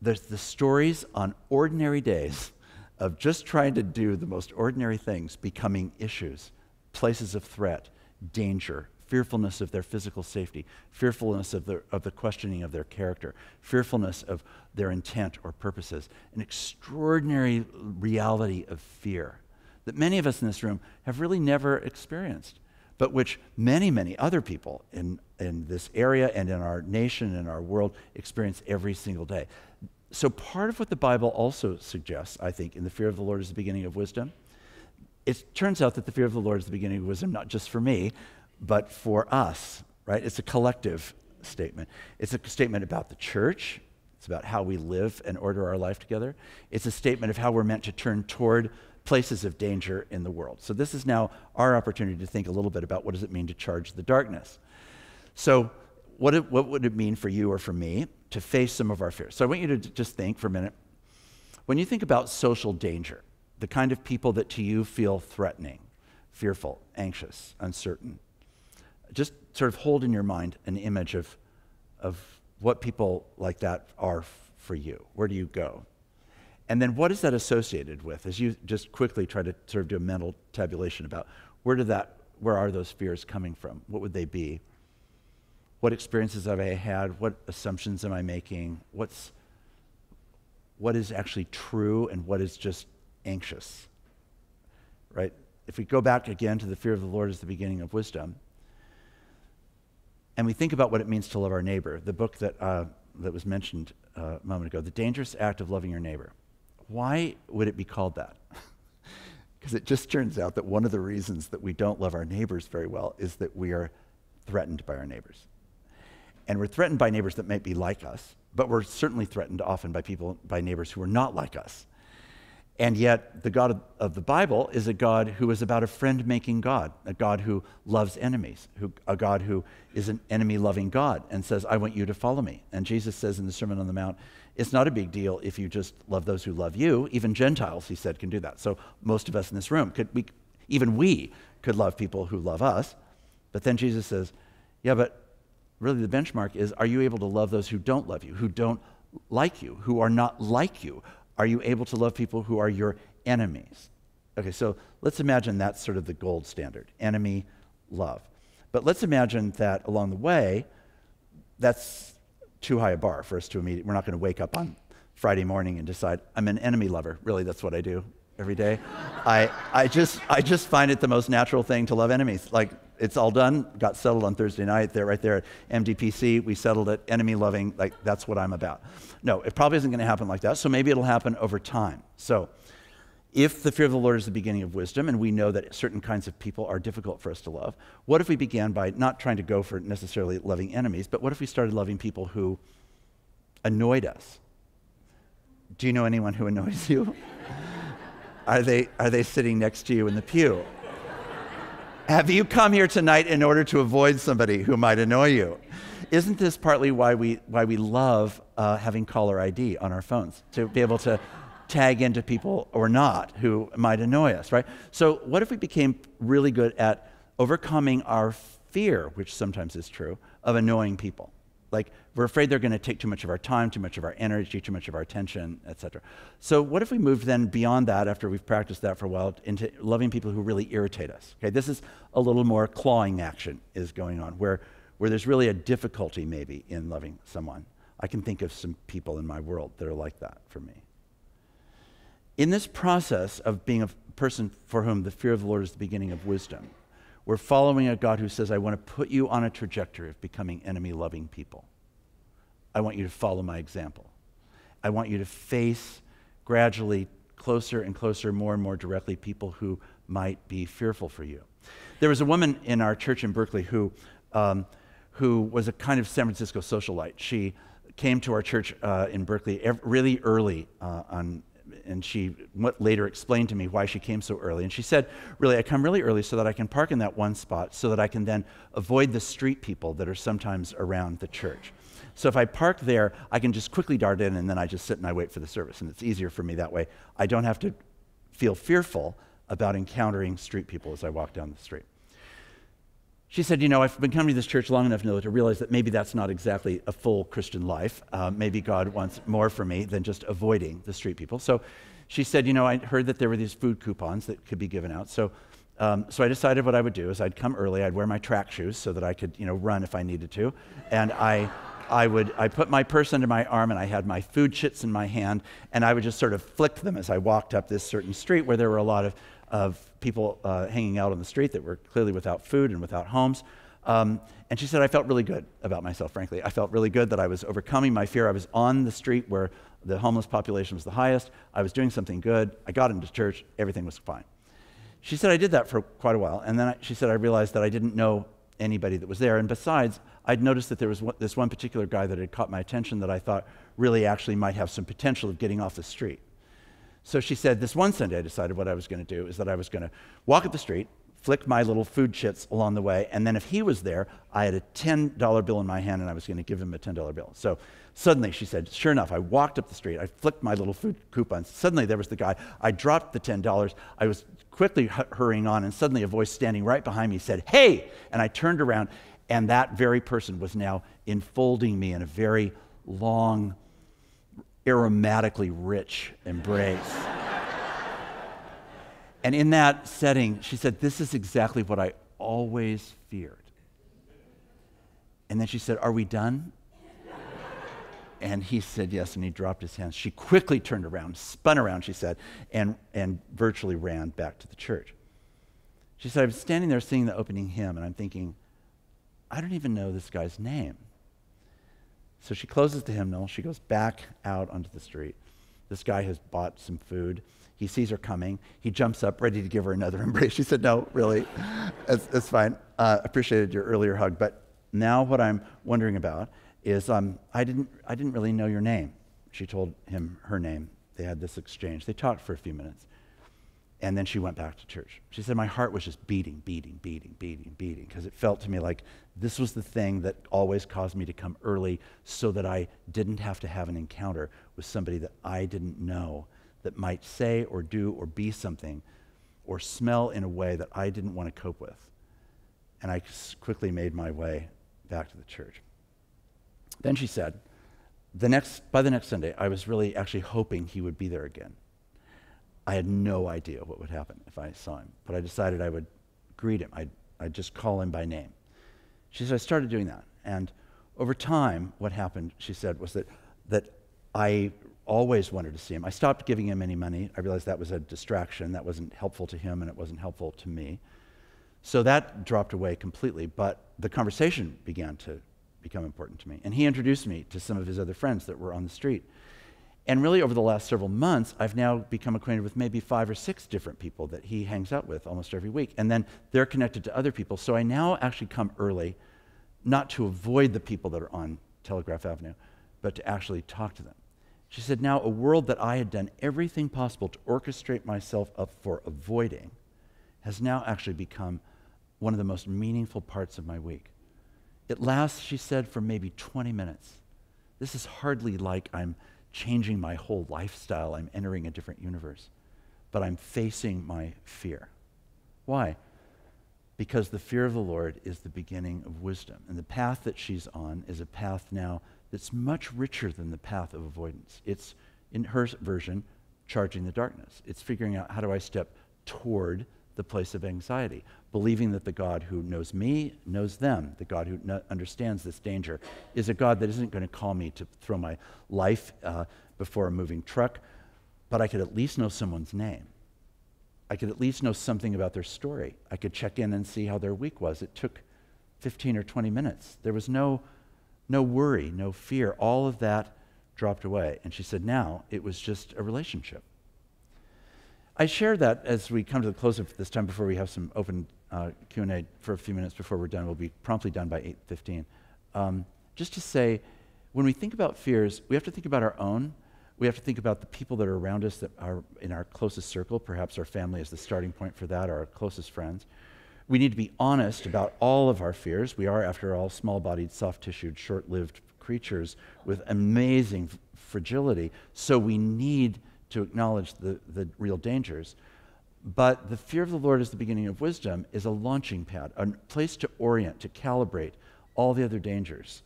there's the stories on ordinary days of just trying to do the most ordinary things becoming issues, places of threat, danger, fearfulness of their physical safety, fearfulness of the, of the questioning of their character, fearfulness of their intent or purposes, an extraordinary reality of fear that many of us in this room have really never experienced, but which many, many other people in, in this area and in our nation and our world experience every single day. So, part of what the Bible also suggests, I think, in the fear of the Lord is the beginning of wisdom, it turns out that the fear of the Lord is the beginning of wisdom, not just for me, but for us, right? It's a collective statement. It's a statement about the church, it's about how we live and order our life together. It's a statement of how we're meant to turn toward places of danger in the world. So this is now our opportunity to think a little bit about what does it mean to charge the darkness. So what, it, what would it mean for you or for me to face some of our fears? So I want you to just think for a minute. When you think about social danger, the kind of people that to you feel threatening, fearful, anxious, uncertain, just sort of hold in your mind an image of, of what people like that are for you. Where do you go? And then what is that associated with? As you just quickly try to sort of do a mental tabulation about where did that, where are those fears coming from? What would they be? What experiences have I had? What assumptions am I making? What's what is actually true and what is just anxious? Right? If we go back again to the fear of the Lord is the beginning of wisdom, and we think about what it means to love our neighbor, the book that, uh, that was mentioned uh, a moment ago, The Dangerous Act of Loving Your Neighbor. Why would it be called that? Because it just turns out that one of the reasons that we don't love our neighbors very well is that we are threatened by our neighbors. And we're threatened by neighbors that might be like us, but we're certainly threatened often by people, by neighbors who are not like us. And yet, the God of, of, the Bible is a God who is about a friend making God, a God who loves enemies, who, a God who is an enemy loving God and says, I want you to follow me. And Jesus says in the Sermon on the Mount, it's not a big deal if you just love those who love you. Even Gentiles, he said, can do that. So most of us in this room could, we, even we could love people who love us. But then Jesus says, yeah, but really the benchmark is are you able to love those who don't love you, who don't like you, who are not like you? Are you able to love people who are your enemies? Okay, so let's imagine that's sort of the gold standard enemy love. But let's imagine that along the way, that's too high a bar for us to immediately, we're not going to wake up on Friday morning and decide, I'm an enemy lover. Really, that's what I do every day. I, I, just, I just find it the most natural thing to love enemies. Like, it's all done, got settled on Thursday night. There, right there at MDPC, we settled it, enemy loving, like, that's what I'm about. No, it probably isn't going to happen like that, so maybe it'll happen over time. So, if the fear of the Lord is the beginning of wisdom, and we know that certain kinds of people are difficult for us to love, what if we began by not trying to go for necessarily loving enemies, but what if we started loving people who annoyed us? Do you know anyone who annoys you? are, they, are they sitting next to you in the pew? Have you come here tonight in order to avoid somebody who might annoy you? Isn't this partly why we, why we love uh, having caller ID on our phones? To be able to tag into people or not who might annoy us, right? So, what if we became really good at overcoming our fear, which sometimes is true, of annoying people? Like, we're afraid they're going to take too much of our time, too much of our energy, too much of our attention, etc. So, what if we moved then beyond that after we've practiced that for a while into loving people who really irritate us? Okay, this is a little more clawing action is going on, where, where there's really a difficulty maybe in loving someone. I can think of some people in my world that are like that for me in this process of being a person for whom the fear of the Lord is the beginning of wisdom, we're following a God who says, I want to put you on a trajectory of becoming enemy loving people. I want you to follow my example. I want you to face gradually closer and closer, more and more directly, people who might be fearful for you. There was a woman in our church in Berkeley who, um, who was a kind of San Francisco socialite. She came to our church uh, in Berkeley really early uh, on, and she later explained to me why she came so early. And she said, Really, I come really early so that I can park in that one spot so that I can then avoid the street people that are sometimes around the church. So if I park there, I can just quickly dart in and then I just sit and I wait for the service. And it's easier for me that way. I don't have to feel fearful about encountering street people as I walk down the street. She said, You know, I've been coming to this church long enough now to realize that maybe that's not exactly a full Christian life. Uh, maybe God wants more for me than just avoiding the street people. So she said, You know, I heard that there were these food coupons that could be given out. So, um, so I decided what I would do is I'd come early, I'd wear my track shoes so that I could, you know, run if I needed to. And I, I would I put my purse under my arm and I had my food chits in my hand, and I would just sort of flick them as I walked up this certain street where there were a lot of of people uh, hanging out on the street that were clearly without food and without homes. Um, and she said, I felt really good about myself, frankly. I felt really good that I was overcoming my fear. I was on the street where the homeless population was the highest. I was doing something good. I got into church. Everything was fine. She said, I did that for quite a while. And then I, she said, I realized that I didn't know anybody that was there. And besides, I'd noticed that there was one, this one particular guy that had caught my attention that I thought really actually might have some potential of getting off the street. So she said, This one Sunday, I decided what I was going to do is that I was going to walk up the street, flick my little food chits along the way, and then if he was there, I had a $10 bill in my hand and I was going to give him a $10 bill. So suddenly she said, Sure enough, I walked up the street, I flicked my little food coupons. Suddenly there was the guy. I dropped the $10. I was quickly hurrying on, and suddenly a voice standing right behind me said, Hey! And I turned around, and that very person was now enfolding me in a very long, aromatically rich embrace. and in that setting, she said, This is exactly what I always feared. And then she said, Are we done? And he said yes, and he dropped his hands. She quickly turned around, spun around, she said, and, and virtually ran back to the church. She said, I was standing there singing the opening hymn, and I'm thinking, I don't even know this guy's name. So she closes the hymnal. She goes back out onto the street. This guy has bought some food. He sees her coming. He jumps up, ready to give her another embrace. She said, No, really. It's, fine. Uh, appreciated your earlier hug. But now, what I'm wondering about is um, I, didn't, I didn't really know your name. She told him her name. They had this exchange. They talked for a few minutes. And then she went back to church. She said, My heart was just beating, beating, beating, beating, beating, because it felt to me like this was the thing that always caused me to come early so that I didn't have to have an encounter with somebody that I didn't know that might say or do or be something or smell in a way that I didn't want to cope with. And I quickly made my way back to the church. Then she said, the next, by the next Sunday, I was really actually hoping he would be there again. I had no idea what would happen if I saw him, but I decided I would greet him. I'd, I'd just call him by name. She said, I started doing that. And over time, what happened, she said, was that, that I always wanted to see him. I stopped giving him any money. I realized that was a distraction. That wasn't helpful to him, and it wasn't helpful to me. So that dropped away completely, but the conversation began to become important to me. And he introduced me to some of his other friends that were on the street. And really, over the last several months, I've now become acquainted with maybe five or six different people that he hangs out with almost every week. And then they're connected to other people. So I now actually come early, not to avoid the people that are on Telegraph Avenue, but to actually talk to them. She said, Now, a world that I had done everything possible to orchestrate myself up for avoiding has now actually become one of the most meaningful parts of my week. It lasts, she said, for maybe 20 minutes. This is hardly like I'm changing my whole lifestyle. I'm entering a different universe. But I'm facing my fear. Why? Because the fear of the Lord is the beginning of wisdom. And the path that she's on is a path now that's much richer than the path of avoidance. It's, in her version, charging the darkness. It's figuring out how do I step toward the place of anxiety, believing that the God who knows me knows them, the God who no- understands this danger, is a God that isn't going to call me to throw my life uh, before a moving truck, but I could at least know someone's name. I could at least know something about their story. I could check in and see how their week was. It took 15 or 20 minutes. There was no, no worry, no fear. All of that dropped away. And she said, now it was just a relationship. I share that as we come to the close of this time before we have some open uh, Q&A for a few minutes before we're done. We'll be promptly done by 8.15. Um, just to say, when we think about fears, we have to think about our own. We have to think about the people that are around us that are in our closest circle. Perhaps our family is the starting point for that, or our closest friends. We need to be honest about all of our fears. We are, after all, small bodied, soft tissued, short lived creatures with amazing fragility. So we need to acknowledge the, the real dangers. But the fear of the Lord is the beginning of wisdom, is a launching pad, a place to orient, to calibrate all the other dangers,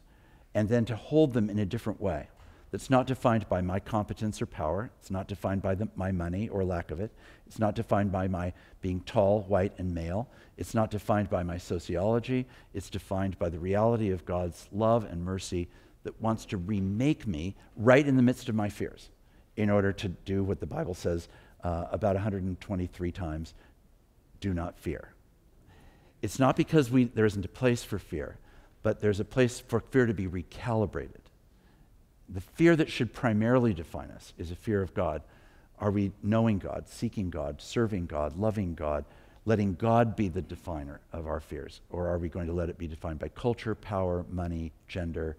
and then to hold them in a different way that's not defined by my competence or power. It's not defined by the, my money or lack of it. It's not defined by my being tall, white, and male. It's not defined by my sociology. It's defined by the reality of God's love and mercy that wants to remake me right in the midst of my fears in order to do what the Bible says uh, about 123 times do not fear. It's not because we, there isn't a place for fear, but there's a place for fear to be recalibrated. The fear that should primarily define us is a fear of God. Are we knowing God, seeking God, serving God, loving God, letting God be the definer of our fears? Or are we going to let it be defined by culture, power, money, gender,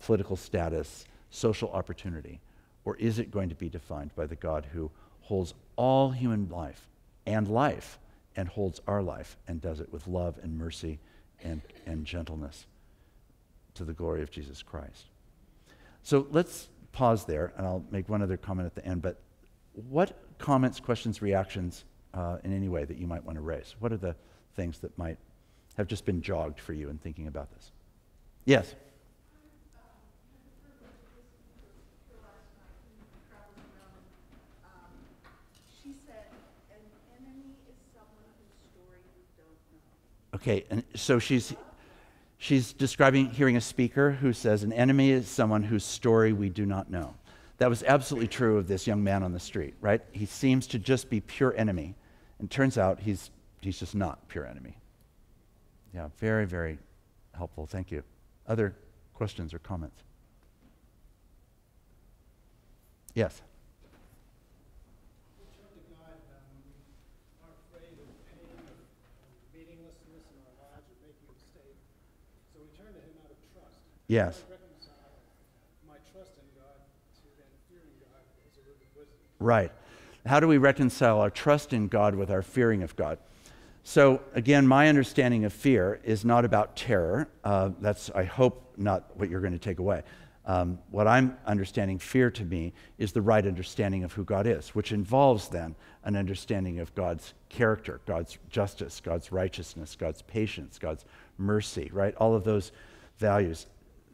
political status, social opportunity? Or is it going to be defined by the God who holds all human life and life and holds our life and does it with love and mercy and, and gentleness to the glory of Jesus Christ? So let's pause there, and I'll make one other comment at the end. But what comments, questions, reactions uh, in any way that you might want to raise? What are the things that might have just been jogged for you in thinking about this? Yes. Okay, and so she's she's describing hearing a speaker who says an enemy is someone whose story we do not know. That was absolutely true of this young man on the street, right? He seems to just be pure enemy, and turns out he's he's just not pure enemy. Yeah, very very helpful. Thank you. Other questions or comments? Yes. Yes. Right. How do we reconcile our trust in God with our fearing of God? So, again, my understanding of fear is not about terror. Uh, that's, I hope, not what you're going to take away. Um, what I'm understanding fear to me is the right understanding of who God is, which involves then an understanding of God's character, God's justice, God's righteousness, God's patience, God's mercy, right? All of those values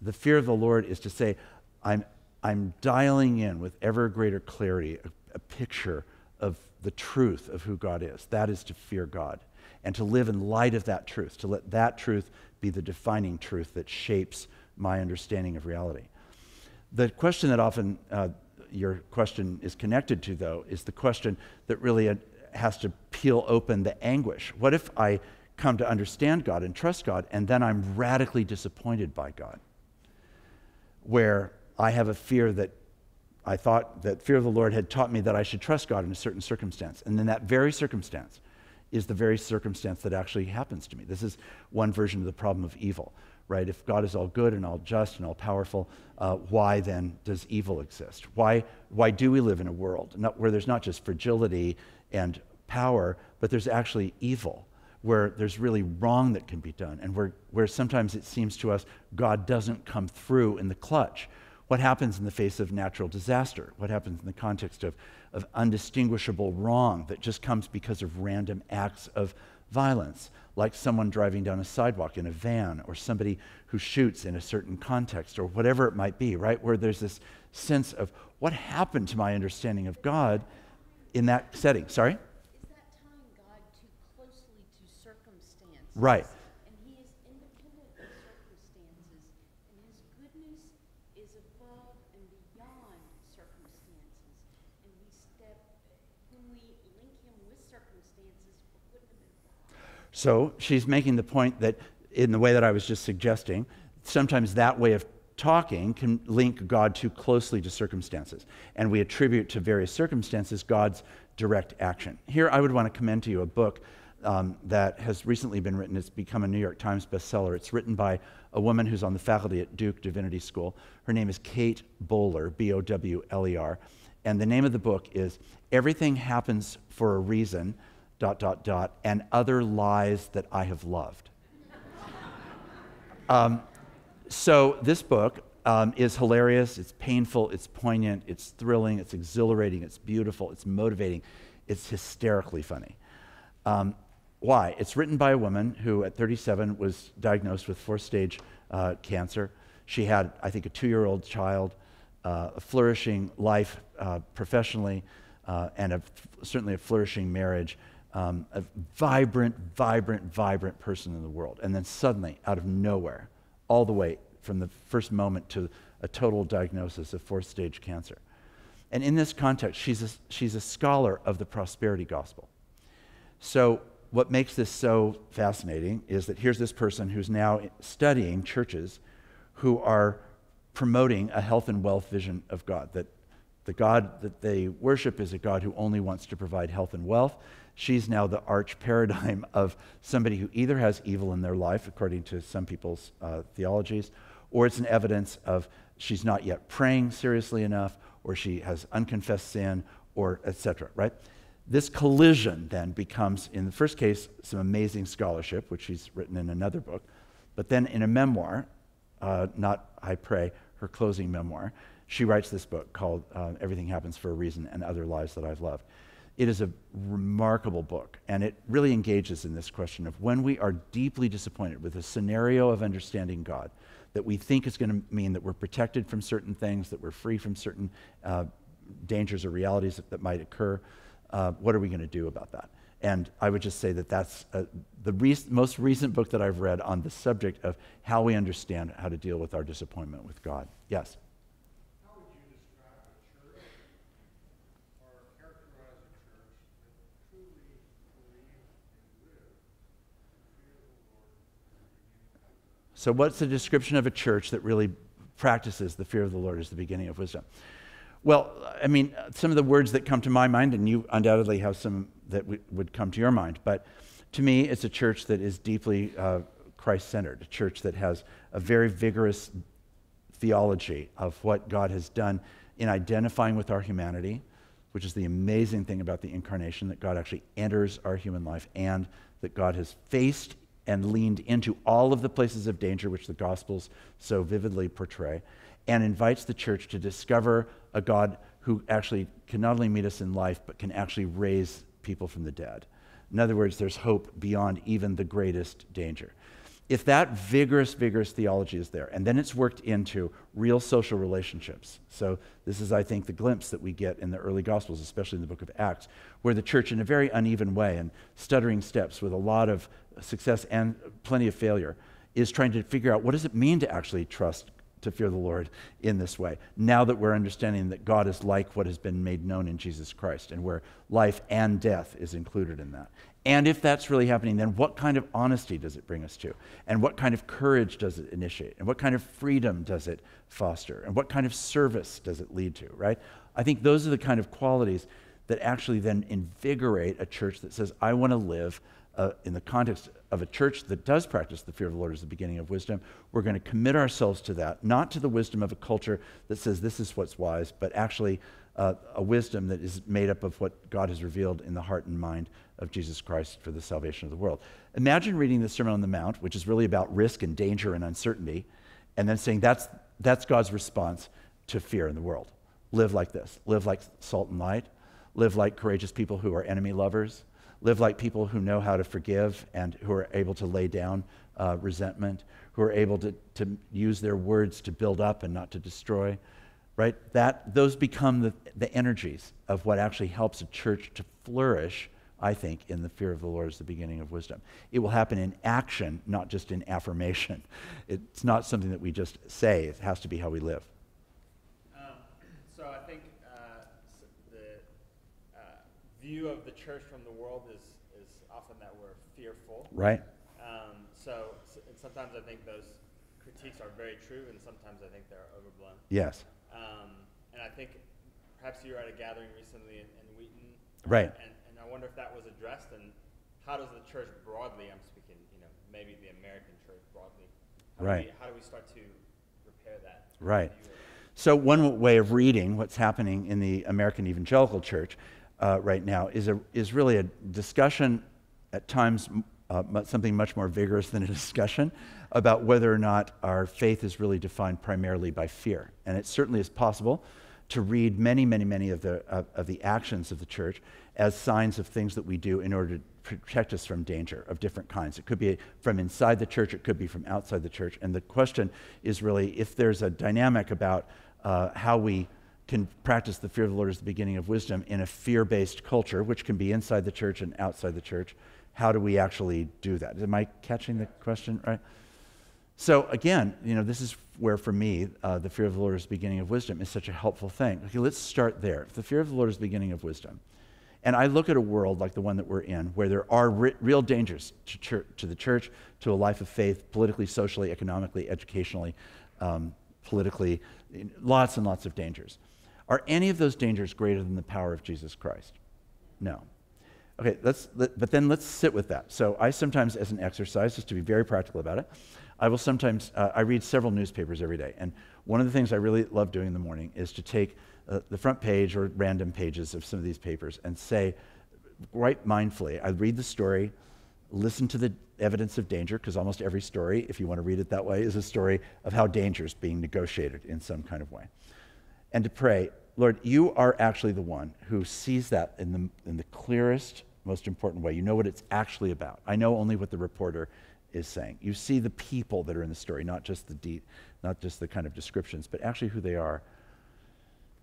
the fear of the Lord is to say, I'm, I'm dialing in with ever greater clarity a, a picture of the truth of who God is. That is to fear God and to live in light of that truth, to let that truth be the defining truth that shapes my understanding of reality. The question that often uh, your question is connected to, though, is the question that really uh, has to peel open the anguish. What if I come to understand God and trust God, and then I'm radically disappointed by God? Where I have a fear that I thought that fear of the Lord had taught me that I should trust God in a certain circumstance. And then that very circumstance is the very circumstance that actually happens to me. This is one version of the problem of evil, right? If God is all good and all just and all powerful, uh, why then does evil exist? Why, why do we live in a world not, where there's not just fragility and power, but there's actually evil? Where there's really wrong that can be done and where, where sometimes it seems to us God doesn't come through in the clutch. What happens in the face of natural disaster? What happens in the context of, of undistinguishable wrong that just comes because of random acts of violence, like someone driving down a sidewalk in a van or somebody who shoots in a certain context or whatever it might be, right? Where there's this sense of what happened to my understanding of God in that setting. Sorry? Right. And he is independent of circumstances, and his goodness is above and beyond circumstances. And we step, when we link him with circumstances, we're putting him in. So she's making the point that, in the way that I was just suggesting, sometimes that way of talking can link God too closely to circumstances. And we attribute to various circumstances God's direct action. Here, I would want to commend to you a book um, that has recently been written. It's become a New York Times bestseller. It's written by a woman who's on the faculty at Duke Divinity School. Her name is Kate Bowler, B O W L E R. And the name of the book is Everything Happens for a Reason, dot, dot, dot, and Other Lies That I Have Loved. um, so, this book um, is hilarious, it's painful, it's poignant, it's thrilling, it's exhilarating, it's beautiful, it's motivating, it's hysterically funny. Um, why? It's written by a woman who, at 37, was diagnosed with fourth stage uh, cancer. She had, I think, a two year old child, uh, a flourishing life uh, professionally, uh, and a, certainly a flourishing marriage. Um, a vibrant, vibrant, vibrant person in the world. And then suddenly, out of nowhere, all the way from the first moment to a total diagnosis of fourth stage cancer. And in this context, she's a, she's a scholar of the prosperity gospel. So, what makes this so fascinating is that here's this person who's now studying churches who are promoting a health and wealth vision of God, that the God that they worship is a God who only wants to provide health and wealth. She's now the arch paradigm of somebody who either has evil in their life, according to some people's uh, theologies, or it's an evidence of she's not yet praying seriously enough, or she has unconfessed sin, or etc. Right? This collision then becomes, in the first case, some amazing scholarship, which she's written in another book, but then in a memoir, uh, not I pray, her closing memoir, she writes this book called uh, Everything Happens for a Reason and Other Lies That I've Loved. It is a remarkable book, and it really engages in this question of when we are deeply disappointed with a scenario of understanding God, that we think is going to mean that we're protected from certain things, that we're free from certain uh, dangers or realities that, that might occur. Uh, what are we going to do about that? And I would just say that that's uh, the most recent book that I've read on the subject of how we understand how to deal with our disappointment with God. Yes? How would you describe a church or characterize a church that truly believes and lives the fear of the Lord So, what's the description of a church that really practices the fear of the Lord as the beginning of wisdom? Well, I mean, some of the words that come to my mind, and you undoubtedly have some that would come to your mind, but to me, it's a church that is deeply uh, Christ centered, a church that has a very vigorous theology of what God has done in identifying with our humanity, which is the amazing thing about the incarnation that God actually enters our human life and that God has faced and leaned into all of the places of danger which the Gospels so vividly portray, and invites the church to discover a God who actually can not only meet us in life, but can actually raise people from the dead. In other words, there's hope beyond even the greatest danger. If that vigorous, vigorous theology is there, and then it's worked into real social relationships. So, this is, I think, the glimpse that we get in the early Gospels, especially in the book of Acts, where the church, in a very uneven way and stuttering steps with a lot of success and plenty of failure, is trying to figure out what does it mean to actually trust to fear the Lord in this way. Now that we're understanding that God is like what has been made known in Jesus Christ, and where life and death is included in that. And if that's really happening, then what kind of honesty does it bring us to? And what kind of courage does it initiate? And what kind of freedom does it foster? And what kind of service does it lead to, right? I think those are the kind of qualities that actually then invigorate a church that says, I want to live uh, in the context of a church that does practice the fear of the Lord as the beginning of wisdom, we're going to commit ourselves to that, not to the wisdom of a culture that says this is what's wise, but actually uh, a wisdom that is made up of what God has revealed in the heart and mind of Jesus Christ for the salvation of the world. Imagine reading the Sermon on the Mount, which is really about risk and danger and uncertainty, and then saying that's, that's God's response to fear in the world. Live like this. Live like salt and light. Live like courageous people who are enemy lovers live like people who know how to forgive and who are able to lay down uh, resentment, who are able to, to use their words to build up and not to destroy, right? That, those become the, the energies of what actually helps a church to flourish, I think, in the fear of the Lord is the beginning of wisdom. It will happen in action, not just in affirmation. It's not something that we just say, it has to be how we live. Um, so I think uh, s- the uh, view of the church from the world is, is often that we're fearful. Right? Um, so and sometimes I think those critiques are very true, and sometimes I think they're overblown. Yes. Um, and I think perhaps you were at a gathering recently in, in Wheaton Right. And, and I wonder if that was addressed, and how does the church broadly, I'm speaking, you know, maybe the American church broadly, how Right. Do we, how do we start to repair that? Right. So, one way of reading what's happening in the American evangelical church uh, right now is, a, is really a discussion, at times uh, something much more vigorous than a discussion, about whether or not our faith is really defined primarily by fear. And it certainly is possible to read many, many, many of the, of, of the actions of the church as signs of things that we do in order to protect us from danger of different kinds. It could be from inside the church, it could be from outside the church. And the question is really if there's a dynamic about uh, how we can practice the fear of the Lord as the beginning of wisdom in a fear based culture, which can be inside the church and outside the church. How do we actually do that? Am I catching the question right? So again, you know, this is where for me, uh, the fear of the Lord is the beginning of wisdom is such a helpful thing. Okay, let's start there. If the fear of the Lord is the beginning of wisdom, and I look at a world like the one that we're in, where there are re- real dangers to, church, to the church, to a life of faith, politically, socially, economically, educationally, um, politically, lots and lots of dangers. Are any of those dangers greater than the power of Jesus Christ? No. Okay, let's, let, but then let's sit with that. So I sometimes, as an exercise, just to be very practical about it, I will sometimes, uh, I read several newspapers every day. And one of the things I really love doing in the morning is to take uh, the front page or random pages of some of these papers and say, right mindfully, I read the story, listen to the evidence of danger, because almost every story, if you want to read it that way, is a story of how danger is being negotiated in some kind of way. And to pray, Lord, you are actually the one who sees that in the, in the clearest, most important way. You know what it's actually about. I know only what the reporter is saying. You see the people that are in the story, not just the de- not just the kind of descriptions, but actually who they are.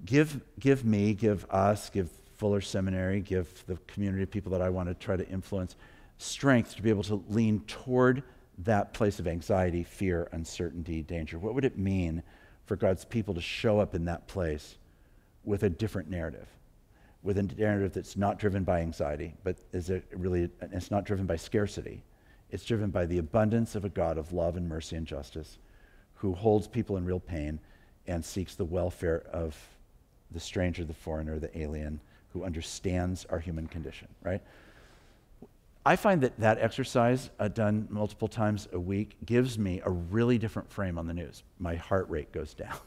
Give, give me, give us, give Fuller Seminary, give the community of people that I want to try to influence strength to be able to lean toward that place of anxiety, fear, uncertainty, danger. What would it mean for God's people to show up in that place with a different narrative? With a narrative that's not driven by anxiety, but is it really, it's not driven by scarcity. It's driven by the abundance of a God of love and mercy and justice who holds people in real pain and seeks the welfare of the stranger, the foreigner, the alien, who understands our human condition, right? I find that that exercise, uh, done multiple times a week, gives me a really different frame on the news. My heart rate goes down.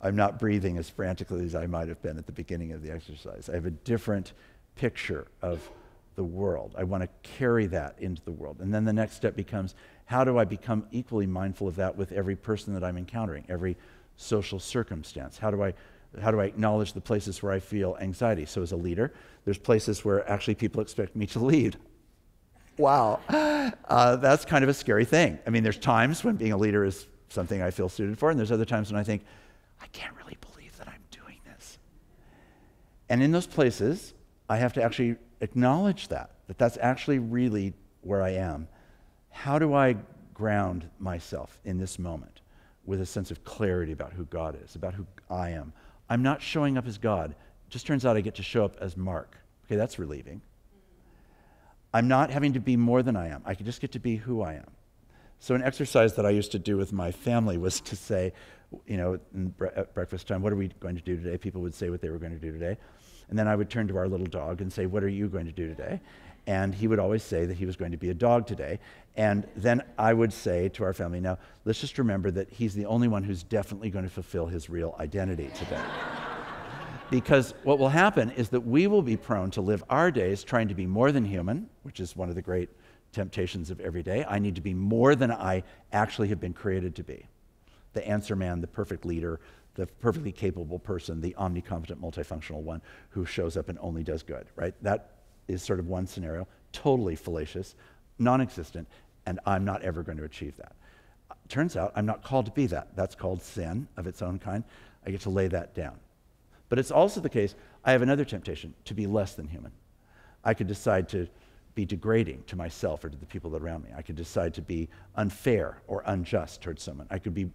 I'm not breathing as frantically as I might have been at the beginning of the exercise. I have a different picture of the world. I want to carry that into the world. And then the next step becomes how do I become equally mindful of that with every person that I'm encountering, every social circumstance? How do I how do I acknowledge the places where I feel anxiety? So as a leader, there's places where actually people expect me to lead. Wow, uh, that's kind of a scary thing. I mean, there's times when being a leader is something I feel suited for, and there's other times when I think, I can't really believe that I'm doing this. And in those places, I have to actually acknowledge that, that that's actually really where I am. How do I ground myself in this moment with a sense of clarity about who God is, about who I am? I'm not showing up as God. It just turns out I get to show up as Mark. Okay, that's relieving. I'm not having to be more than I am. I can just get to be who I am. So, an exercise that I used to do with my family was to say, you know, bre- at breakfast time, what are we going to do today? People would say what they were going to do today. And then I would turn to our little dog and say, What are you going to do today? And he would always say that he was going to be a dog today. And then I would say to our family, Now, let's just remember that he's the only one who's definitely going to fulfill his real identity today. because what will happen is that we will be prone to live our days trying to be more than human, which is one of the great temptations of every day. I need to be more than I actually have been created to be the answer man, the perfect leader, the perfectly capable person, the omnicompetent, multifunctional one who shows up and only does good, right? That is sort of one scenario, totally fallacious, non existent, and I'm not ever going to achieve that. Turns out I'm not called to be that. That's called sin of its own kind. I get to lay that down. But it's also the case, I have another temptation to be less than human. I could decide to be degrading to myself or to the people around me. I could decide to be unfair or unjust towards someone. I could be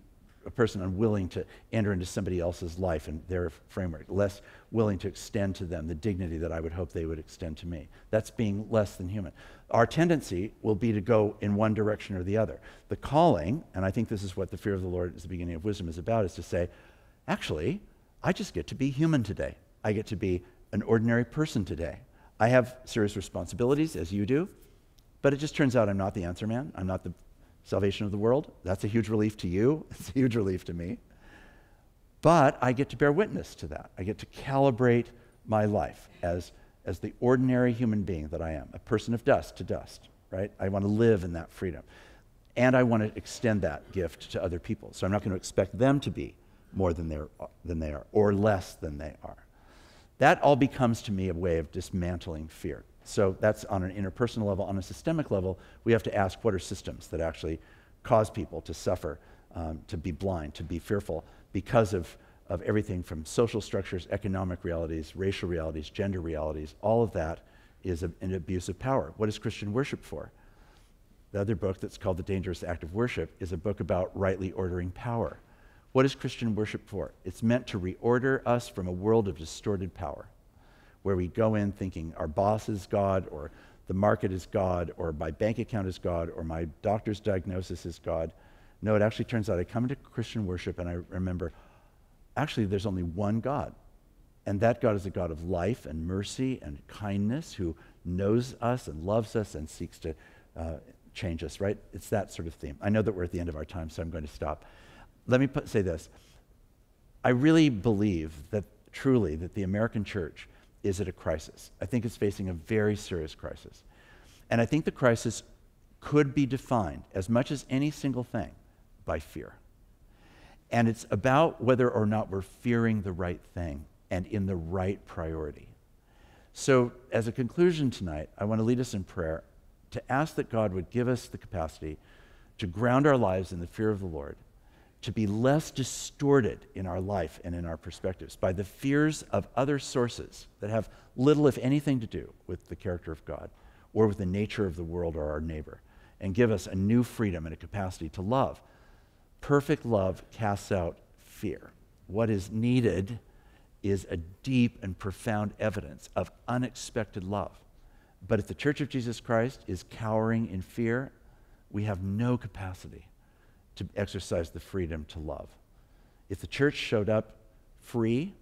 a person unwilling to enter into somebody else's life and their framework, less willing to extend to them the dignity that I would hope they would extend to me. That's being less than human. Our tendency will be to go in one direction or the other. The calling, and I think this is what the fear of the Lord is the beginning of wisdom is about, is to say, actually, I just get to be human today. I get to be an ordinary person today. I have serious responsibilities, as you do, but it just turns out I'm not the answer man. I'm not the salvation of the world. That's a huge relief to you. It's a huge relief to me. But I get to bear witness to that. I get to calibrate my life as, as the ordinary human being that I am, a person of dust to dust, right? I want to live in that freedom. And I want to extend that gift to other people. So I'm not going to expect them to be more than, they're, than they are or less than they are. That all becomes to me a way of dismantling fear. So that's on an interpersonal level. On a systemic level, we have to ask what are systems that actually cause people to suffer, um, to be blind, to be fearful because of, of everything from social structures, economic realities, racial realities, gender realities. All of that is a, an abuse of power. What is Christian worship for? The other book that's called The Dangerous Act of Worship is a book about rightly ordering power. What is Christian worship for? It's meant to reorder us from a world of distorted power, where we go in thinking our boss is God, or the market is God, or my bank account is God, or my doctor's diagnosis is God. No, it actually turns out I come into Christian worship and I remember actually there's only one God. And that God is a God of life and mercy and kindness who knows us and loves us and seeks to uh, change us, right? It's that sort of theme. I know that we're at the end of our time, so I'm going to stop. Let me put, say this. I really believe that truly that the American church is it a crisis. I think it's facing a very serious crisis. And I think the crisis could be defined as much as any single thing by fear. And it's about whether or not we're fearing the right thing and in the right priority. So, as a conclusion tonight, I want to lead us in prayer to ask that God would give us the capacity to ground our lives in the fear of the Lord, to be less distorted in our life and in our perspectives by the fears of other sources that have little, if anything, to do with the character of God or with the nature of the world or our neighbor, and give us a new freedom and a capacity to love Perfect love casts out fear. What is needed is a deep and profound evidence of unexpected love. But if the Church of Jesus Christ is cowering in fear, we have no capacity to exercise the freedom to love. If the church showed up free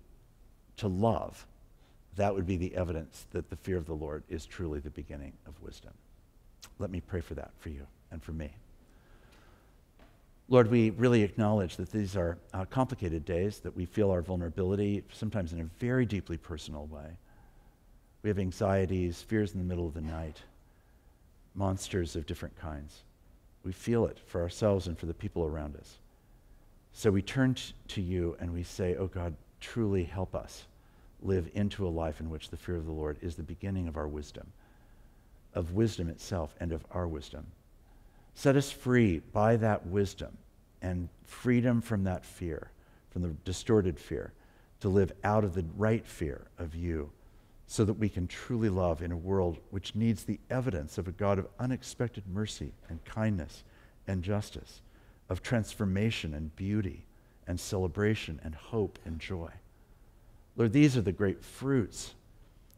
to love, that would be the evidence that the fear of the Lord is truly the beginning of wisdom. Let me pray for that for you and for me. Lord, we really acknowledge that these are uh, complicated days, that we feel our vulnerability, sometimes in a very deeply personal way. We have anxieties, fears in the middle of the night, monsters of different kinds. We feel it for ourselves and for the people around us. So we turn t- to you and we say, Oh God, truly help us live into a life in which the fear of the Lord is the beginning of our wisdom, of wisdom itself and of our wisdom. Set us free by that wisdom and freedom from that fear, from the distorted fear, to live out of the right fear of you, so that we can truly love in a world which needs the evidence of a God of unexpected mercy and kindness and justice, of transformation and beauty and celebration and hope and joy. Lord, these are the great fruits,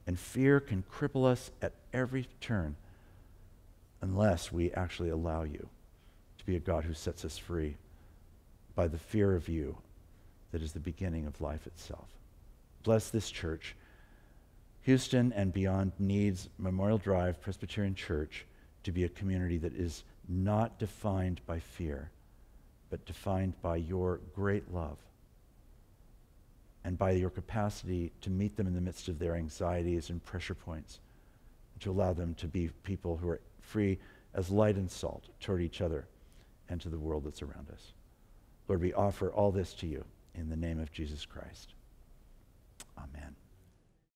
and fear can cripple us at every turn unless we actually allow you to be a God who sets us free by the fear of you that is the beginning of life itself. Bless this church. Houston and beyond needs Memorial Drive Presbyterian Church to be a community that is not defined by fear, but defined by your great love and by your capacity to meet them in the midst of their anxieties and pressure points, to allow them to be people who are free as light and salt toward each other and to the world that's around us. Lord, we offer all this to you in the name of Jesus Christ. Amen.